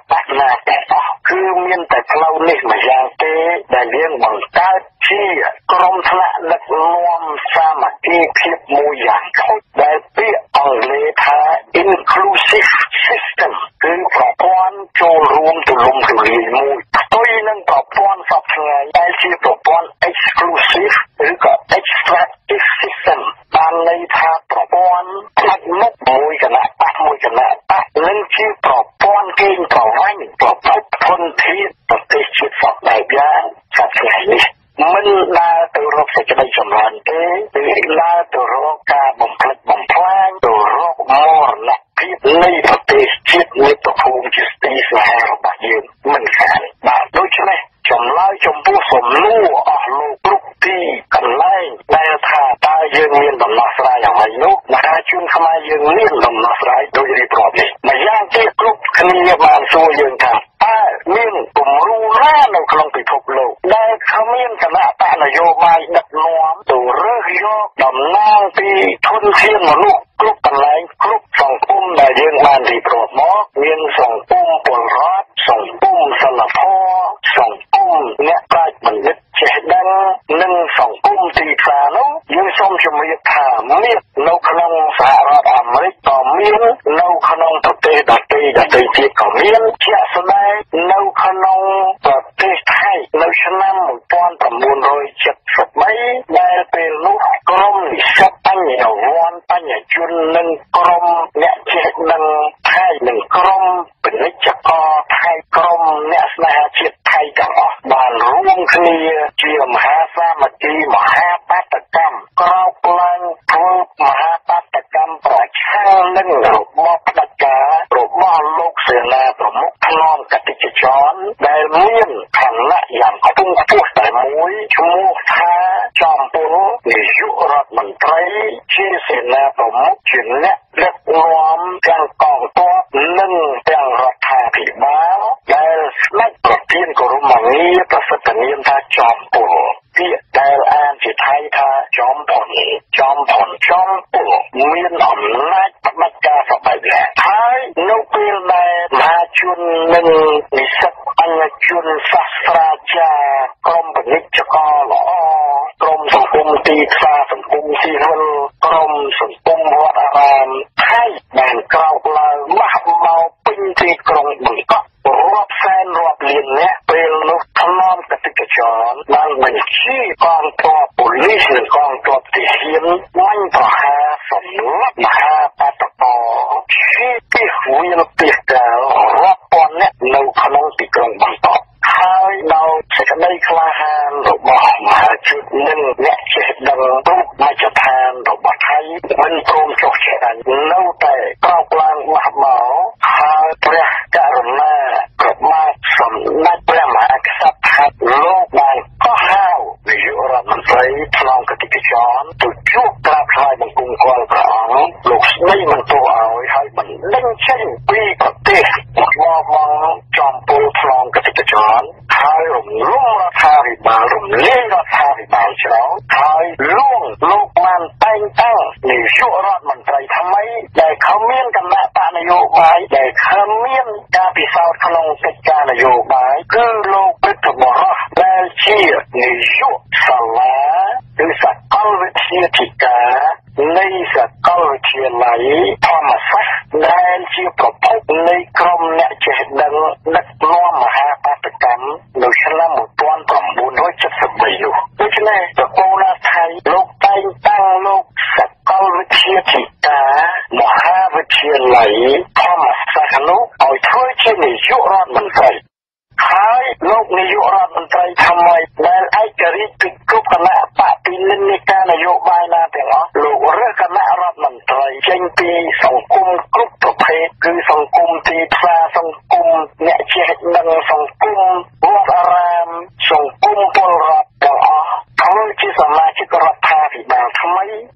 ដែលក្រោកឡើងមហមោពេញទីក្រុង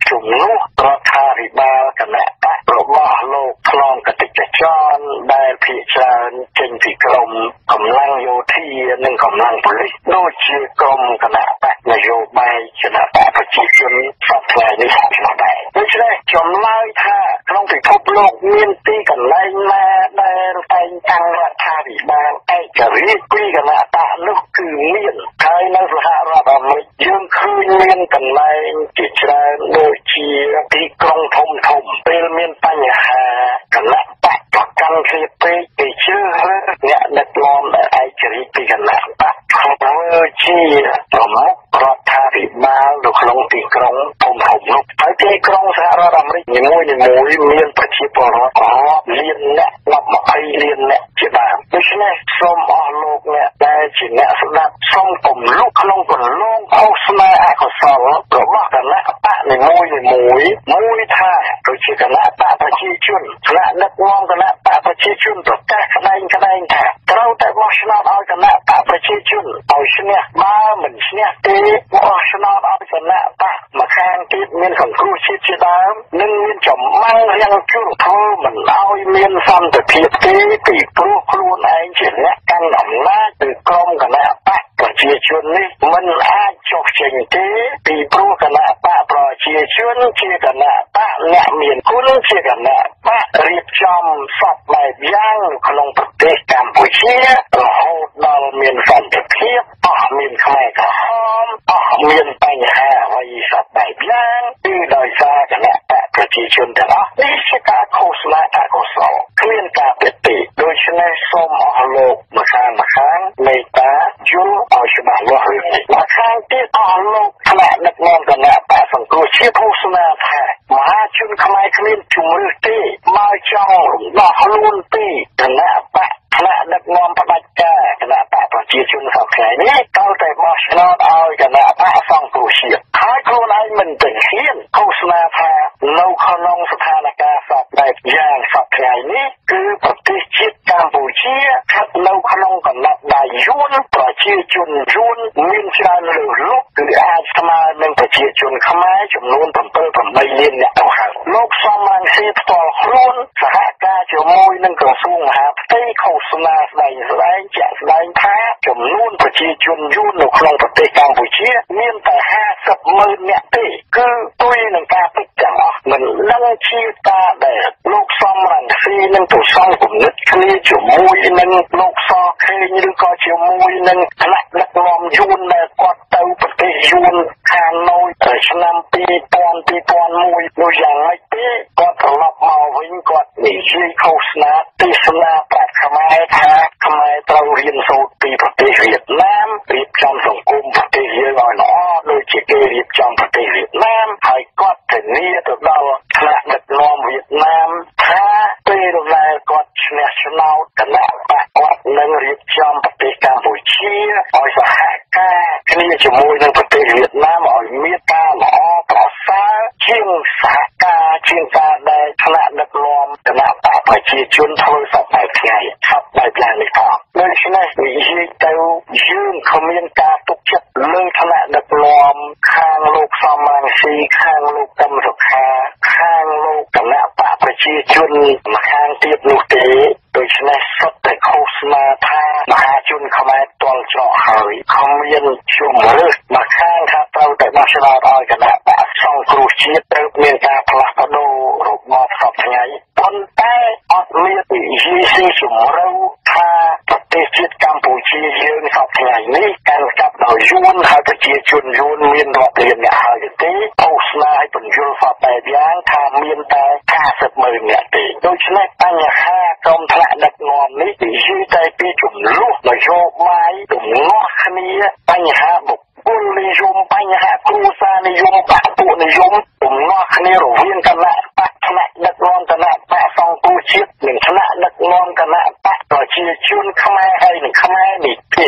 ជំនួសរដ្ឋាភិបាលគណៈបករបស់លោកខ្លងកតិចចរដែលភាគច្រើនចេញពីក្រមកម្លាំងយោធានិងកម្លាំងប៉ូលីសដូចជាក្រមគណៈបកនយោបាយគណៈបកប្រជាជនសពថ្ងៃនេះឆ្នាំដែរដូច្នេះចម្លើយថាក្នុងពិភពលោកមានទីកន្លែងណាដែលតែងតាំងរដ្ឋាភិបាលឯករាជ្យពីគណៈបកនោះគឺមានហើយនៅសហរដ្ឋអាមេរិកយើងឃើញមានកន្លែងជាច្រើនដូចជាទីក្រុងធំធំពេលមានបញ្ហាគណៈបកប្រកាន់គ្នាពេកគេជឿអ្នកដឹកនាំដែលឯករាជ្យពីគណៈបកធ្វើជាប្រមុខរដ្ឋាភិបាលនៅក្នុងទីក្រុងធំធំនោះហើយទីក្រុងសហរដ្ឋអាមេរិកនីមួយៗមានប្រជាពលរដ្ឋរាប់លានអ្នក10 20លានអ្នកជាដើមដូច្នេះសូមអស់លោកអ្នកដែលជាអ្នកស្ដាប់សូមកុំលុកក្នុងកន្លងឃោសនាអកុសលរបស់គណៈបកនីមួយមួយមួយថាដូចជាគណៈបកប្រជាជនគណៈដឹកនាំគណៈបកប្រជាជនប្រកាសក្តែងក្តែងថាត្រូវតែបោះឆ្នោតឲ្យគណៈបកប្រជាជនឲ្យឈ្នះបើមិនឈ្នះទេបោះឆ្នោតឲ្យគណៈបកមកខាងទៀតមានសង្គ្រោះជាតិជាដើមនិងមានចំមាំងរាំងជួរធ្វើមិនឲ្យមានសន្តិភាពទេពីព្រោះខ្លួនឯងជាអ្នកកាន់អំណាច từ ក្រុមគណៈបកប្រជាជននេះមិនអាចចុះចេញទេពីព្រោះគណៈបកប្រជាជនជាគណៈបកអ្នកមានគុណជាគណៈបករៀបចំសពបែបយ៉ាងក្នុងប្រទេសកម្ពុជារហូតដល់មានសន្តិភាពអស់មានខ្មែរក្រហមអស់មានបញ្ហាអ្វីសពបែបយ៉ាងគឺដោយសារគណៈបកប្រជាជនទាំងអស់នេះជាការឃោសនាអកុសលគ្មានការពិតទេដូច្នេះសូមអស់លោកម្ខាងម្ខាងមេត្តាយល់ឲ្យច្បាស់លាស់រឿងនេះម្ខាងទៀតអស់ លោកថ្នាក់ដឹកនាំគណៈបកសង្គ្រោះជាតិឃោសនាថាមហាជនខ្មែរគ្មានជំរឿសទេបើចង់រំដោះខ្លួនពីគណៈបកថ្នាក់ដឹកនាំផ្ដាច់ការគណៈបកប្រជាជនសពថ្ងៃនេះត្រូវតែបោះឆ្នោតឲ្យគណៈបកសង្គ្រោះជាតិហើយខ្លួនឯងមិនទៅហ៊ានឃោសនាថានៅក្នុងស្ថានភាពសពបែបយ៉ាងសពថ្ងៃនេះគឺប្រទេស ជាតិកម្ពុជាស្ថិតនៅក្នុងកំណត់ដៃយួនប្រជាជនយួនមានច្រើនលើសលប់គឺអាចស្មើនឹងប្រជាជនខ្មែរចំនួន7 8លានអ្នកទៅហើយលោកសំរងស៊ីផ្ទាល់ខ្លួនសហការជាមួយនឹងក្រសួងមហាផ្ទៃឃោសនាស្ដែងស្ដែងជាក់ស្ដែងថាចំនួនប្រជាជនយួននៅក្នុងប្រទេសកម្ពុជាមានតែ50ម៉ឺនអ្នកទេគឺទុយនឹងការពិតទាំងអស់មិនដឹងជាការដែល លោកសំរងស៊ីនឹងទៅសងគំនិតគ្នាជាមួយនឹងលោកសខេងឬក៏ជាមួយនឹងគណៈដឹកនាំយួនដែលគាត់ទៅប្រទេសយួនខាងណូយឆ្នាំ2000 2001នោះយ៉ាងម៉េចទេគាត់ត្រឡប់មកវិញគាត់និយាយឃោសនាទេសនាប្រាប់ខ្មែរថាខ្មែរត្រូវរៀនសូត្រពីប្រទេសវៀតណាមរៀបចំសង្គមប្រទេសយើងឲ្យល្អដូចជាគេរៀបចំប្រទេសវៀតណាមហើយគាត់ធានាទៅដល់ថ្នាក់ដឹកនាំវៀតណាម ថាពេលដែលគាត់ឈ្នះឆ្នោតគណៈបកគាត់នឹងរៀបចំប្រទេសកម្ពុជាឲ្យសហការគ្នាជាមួយនឹងប្រទេសវៀតណាមឲ្យមានការល្អប្រសើរជាងសហការជាងការដែលថ្នាក់ដឹកនាំគណៈបកប្រជាជនធ្វើសពបែបថ្ងៃសពបែបយ៉ាងនេះផងដូច្នេះនិយាយទៅយើងគ្មានការទុកចិត្តលើថ្នាក់ដឹកនាំខាងលោកសំរងស៊ីខាងលោកកឹមសុខាខាងលោកគណៈ បកប្រជាជនម្ខាងទៀតនោះទេដូច្នេះសុទ្ធតែឃោសនាថាមហាជនខ្មែរតល់ច្រកហើយគ្មានជំរឿសមកខាងថាត្រូវតែបោះឆ្នោតឲ្យគណៈបកសង្គ្រោះជាតិត្រូវមានការផ្លាស់ប្ដូររបបសពថ្ងៃ ប៉ុន្តែអត់មានវិយស៊ីជំរឿថាប្រទេសជាតិកម្ពុជាយើងសពថ្ងៃនេះកាន់កាប់ដោយយួនហើយប្រជាជនយួនមានរាប់លានអ្នកហើយទេឃោសនាឲ្យបញ្យល់សពបែបយ៉ាងថាមានតែ50ម៉ឺនអ្នកទេដូច្នេះបញ្ហាក្រុមថ្នាក់ដឹកនាំនេះនិយាយតែពីចំនួននយោបាយទំនាស់គ្នាបញ្ហាបុគ្គលនិយមបញ្ហាគ្រួសារនិយមបកពួកនិយមទំនាស់គ្នារវាងគណៈបកថ្នាក់ ជាតិនិងថ្នាក់ដឹកនាំគណៈបកប្រជាជនខ្មែរហើយនិងខ្មែរនេះទេ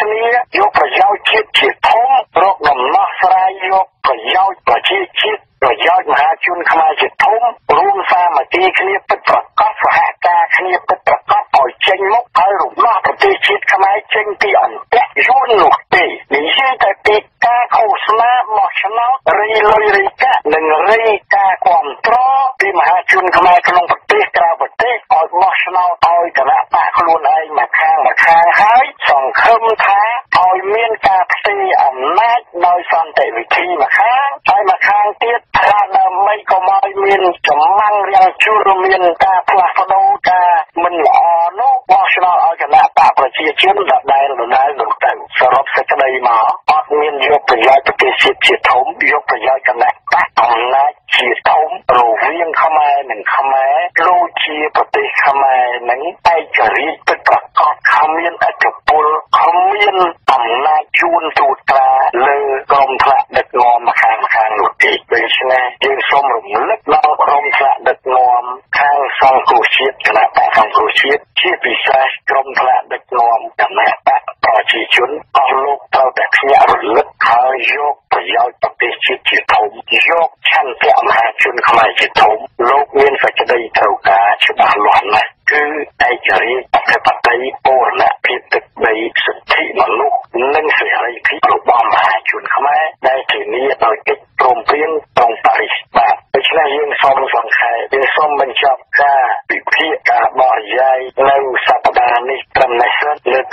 គ្នាយកប្រយោជន៍ជាតិជាធំរកដំណោះស្រាយយកប្រយោជន៍ប្រជាជាតិប្រយោជន៍មហាជនខ្មែរជាធំរួមសាមគ្គីគ្នាពិតប្រាកដសហការគ្នាពិតប្រាកដឲ្យ ចេញមុខឲ្យរំដោះប្រទេសជាតិខ្មែរចេញពីអន្តៈយួននោះទេនិយាយតែពីការឃោសនាមកឆ្នោតរីលុយរីកាក់និងរីការគ្រប់គ្រងពីមហាជនខ្មែរក្នុងប្រទេសក្រៅប្រទេសឲ្យបោះឆ្នោតឲ្យគណៈបកខ្លួនឯងមកខាងមកខាងហើយសង្ឃឹមថាឲ្យ មានការផ្ទេរអំណាចដោយសន្តិវិធីមកខាងហើយមកខាងទៀតថាដើម្បីកុំឲ្យមានចំណាំងរាំងជួរមានការផ្លាស់ប្ដូរការមិនល្អនោះបោះឆ្នោតឲ្យគណៈបកប្រជាជនដដែលដដែលនោះទៅសរុបសេចក្តីមកអត់មានយកប្រយោជន៍ប្រទេសជាតិជាធំយកប្រយោជន៍គណៈបកអំណាចជាធំរវាងខ្មែរនិងខ្មែរដូចជាប្រទេសខ្មែរនឹងឯករាជ្យពិតប្រាកដគ្មានអធិបុ លគ្មានអំណាចជួនទូត្រាលើក្រុមថ្នាក់ដឹកនាំម្ខាងម្ខាងនោះទេដូច្នេះយើងសូមរំលឹកដល់ក្រុមថ្នាក់ដឹកនាំខាងសង្គ្រោះជាតិគណៈបកសង្គ្រោះជាតិជាពិសេសក្រុមថ្នាក់ដឹកនាំគណៈបកប្រជាជនអស់លោកត្រូវតែភ្ញាក់រលឹកហើយយកប្រយោជន៍ប្រទេសជាតិជាធំយកឆន្ទៈមហាជនខ្មែរជាធំលោកមានសេចក្តីត្រូវការច្បាស់លាស់ណាស់ គឺឯករាជ្យអធិបតេយ្យបូរណភាពទឹកដីសិទ្ធិមនុស្សនិងសេរីភាពរបស់មហាជនខ្មែរដែលធានាដោយកិច្ចព្រមព្រៀងត្រង់ប៉ារីសបាទដូច្នេះយើងសូមសង្ខេបយើងសូមបញ្ចប់ការពិភាក្សាការបរិយាយនៅសប្តាហ៍នេះត្រឹមនេះសិនលើ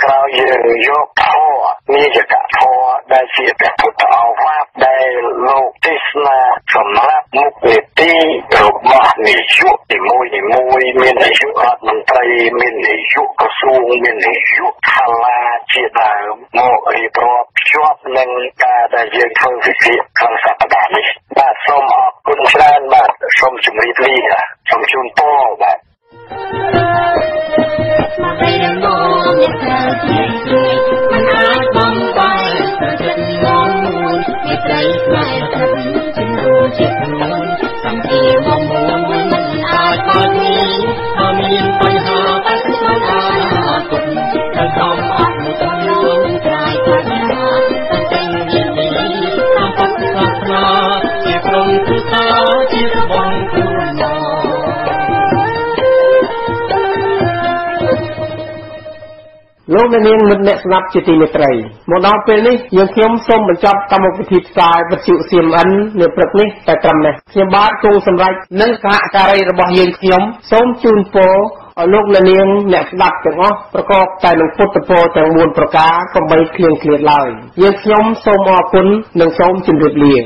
ក្រោយយើងយកធម៌និយកធម៌ដែលជាព្រះពុទ្ធអវាទដែលលោកទេសនាសម្រាប់មុខនីតិរបស់នាយកទីមួយទីមួយមាននាយករដ្ឋមន្ត្រីមាននាយកក្រសួងមាននាយកខាលាជាដើមមករៀបរាប់ភ្ជាប់នឹងការដែលយើងធ្វើវិភាគក្នុងសប្តាហ៍នេះបាទសូមអរគុណច្រើនបាទសូមជម្រាបលាសូមជូនពរបាទមក ពេលរំលងអ្នកត្រូវជាជាមិនអាចបំបាយទៅចិត្តងងមួយអ្នកត្រូវស្នេហ៍ទឹកជំនួសជាខ្លួនសំពីមកមួយមិនអាចបើកនេះបើមានបញ្ហា លោកអ្នកនាងមិត្តអ្នកស្ដាប់ជាទីមេត្រីមកដល់ពេលនេះយើងខ្ញុំសូមបញ្ចប់កម្មវិធីផ្សាយវិទ្យុ CMN នៅព្រឹកនេះតែត្រឹមនេះខ្ញុំបាទគង់សម្រេចនិងសហការីរបស់យើងខ្ញុំសូមជូនពរឲ្យលោកអ្នកនាងអ្នកស្ដាប់ទាំងអស់ប្រកបតែនឹងពុទ្ធពរទាំង4ប្រការកុំបីឃ្លៀងឃ្លាតឡើយយើងខ្ញុំសូមអរគុណនិងសូមជម្រាបលា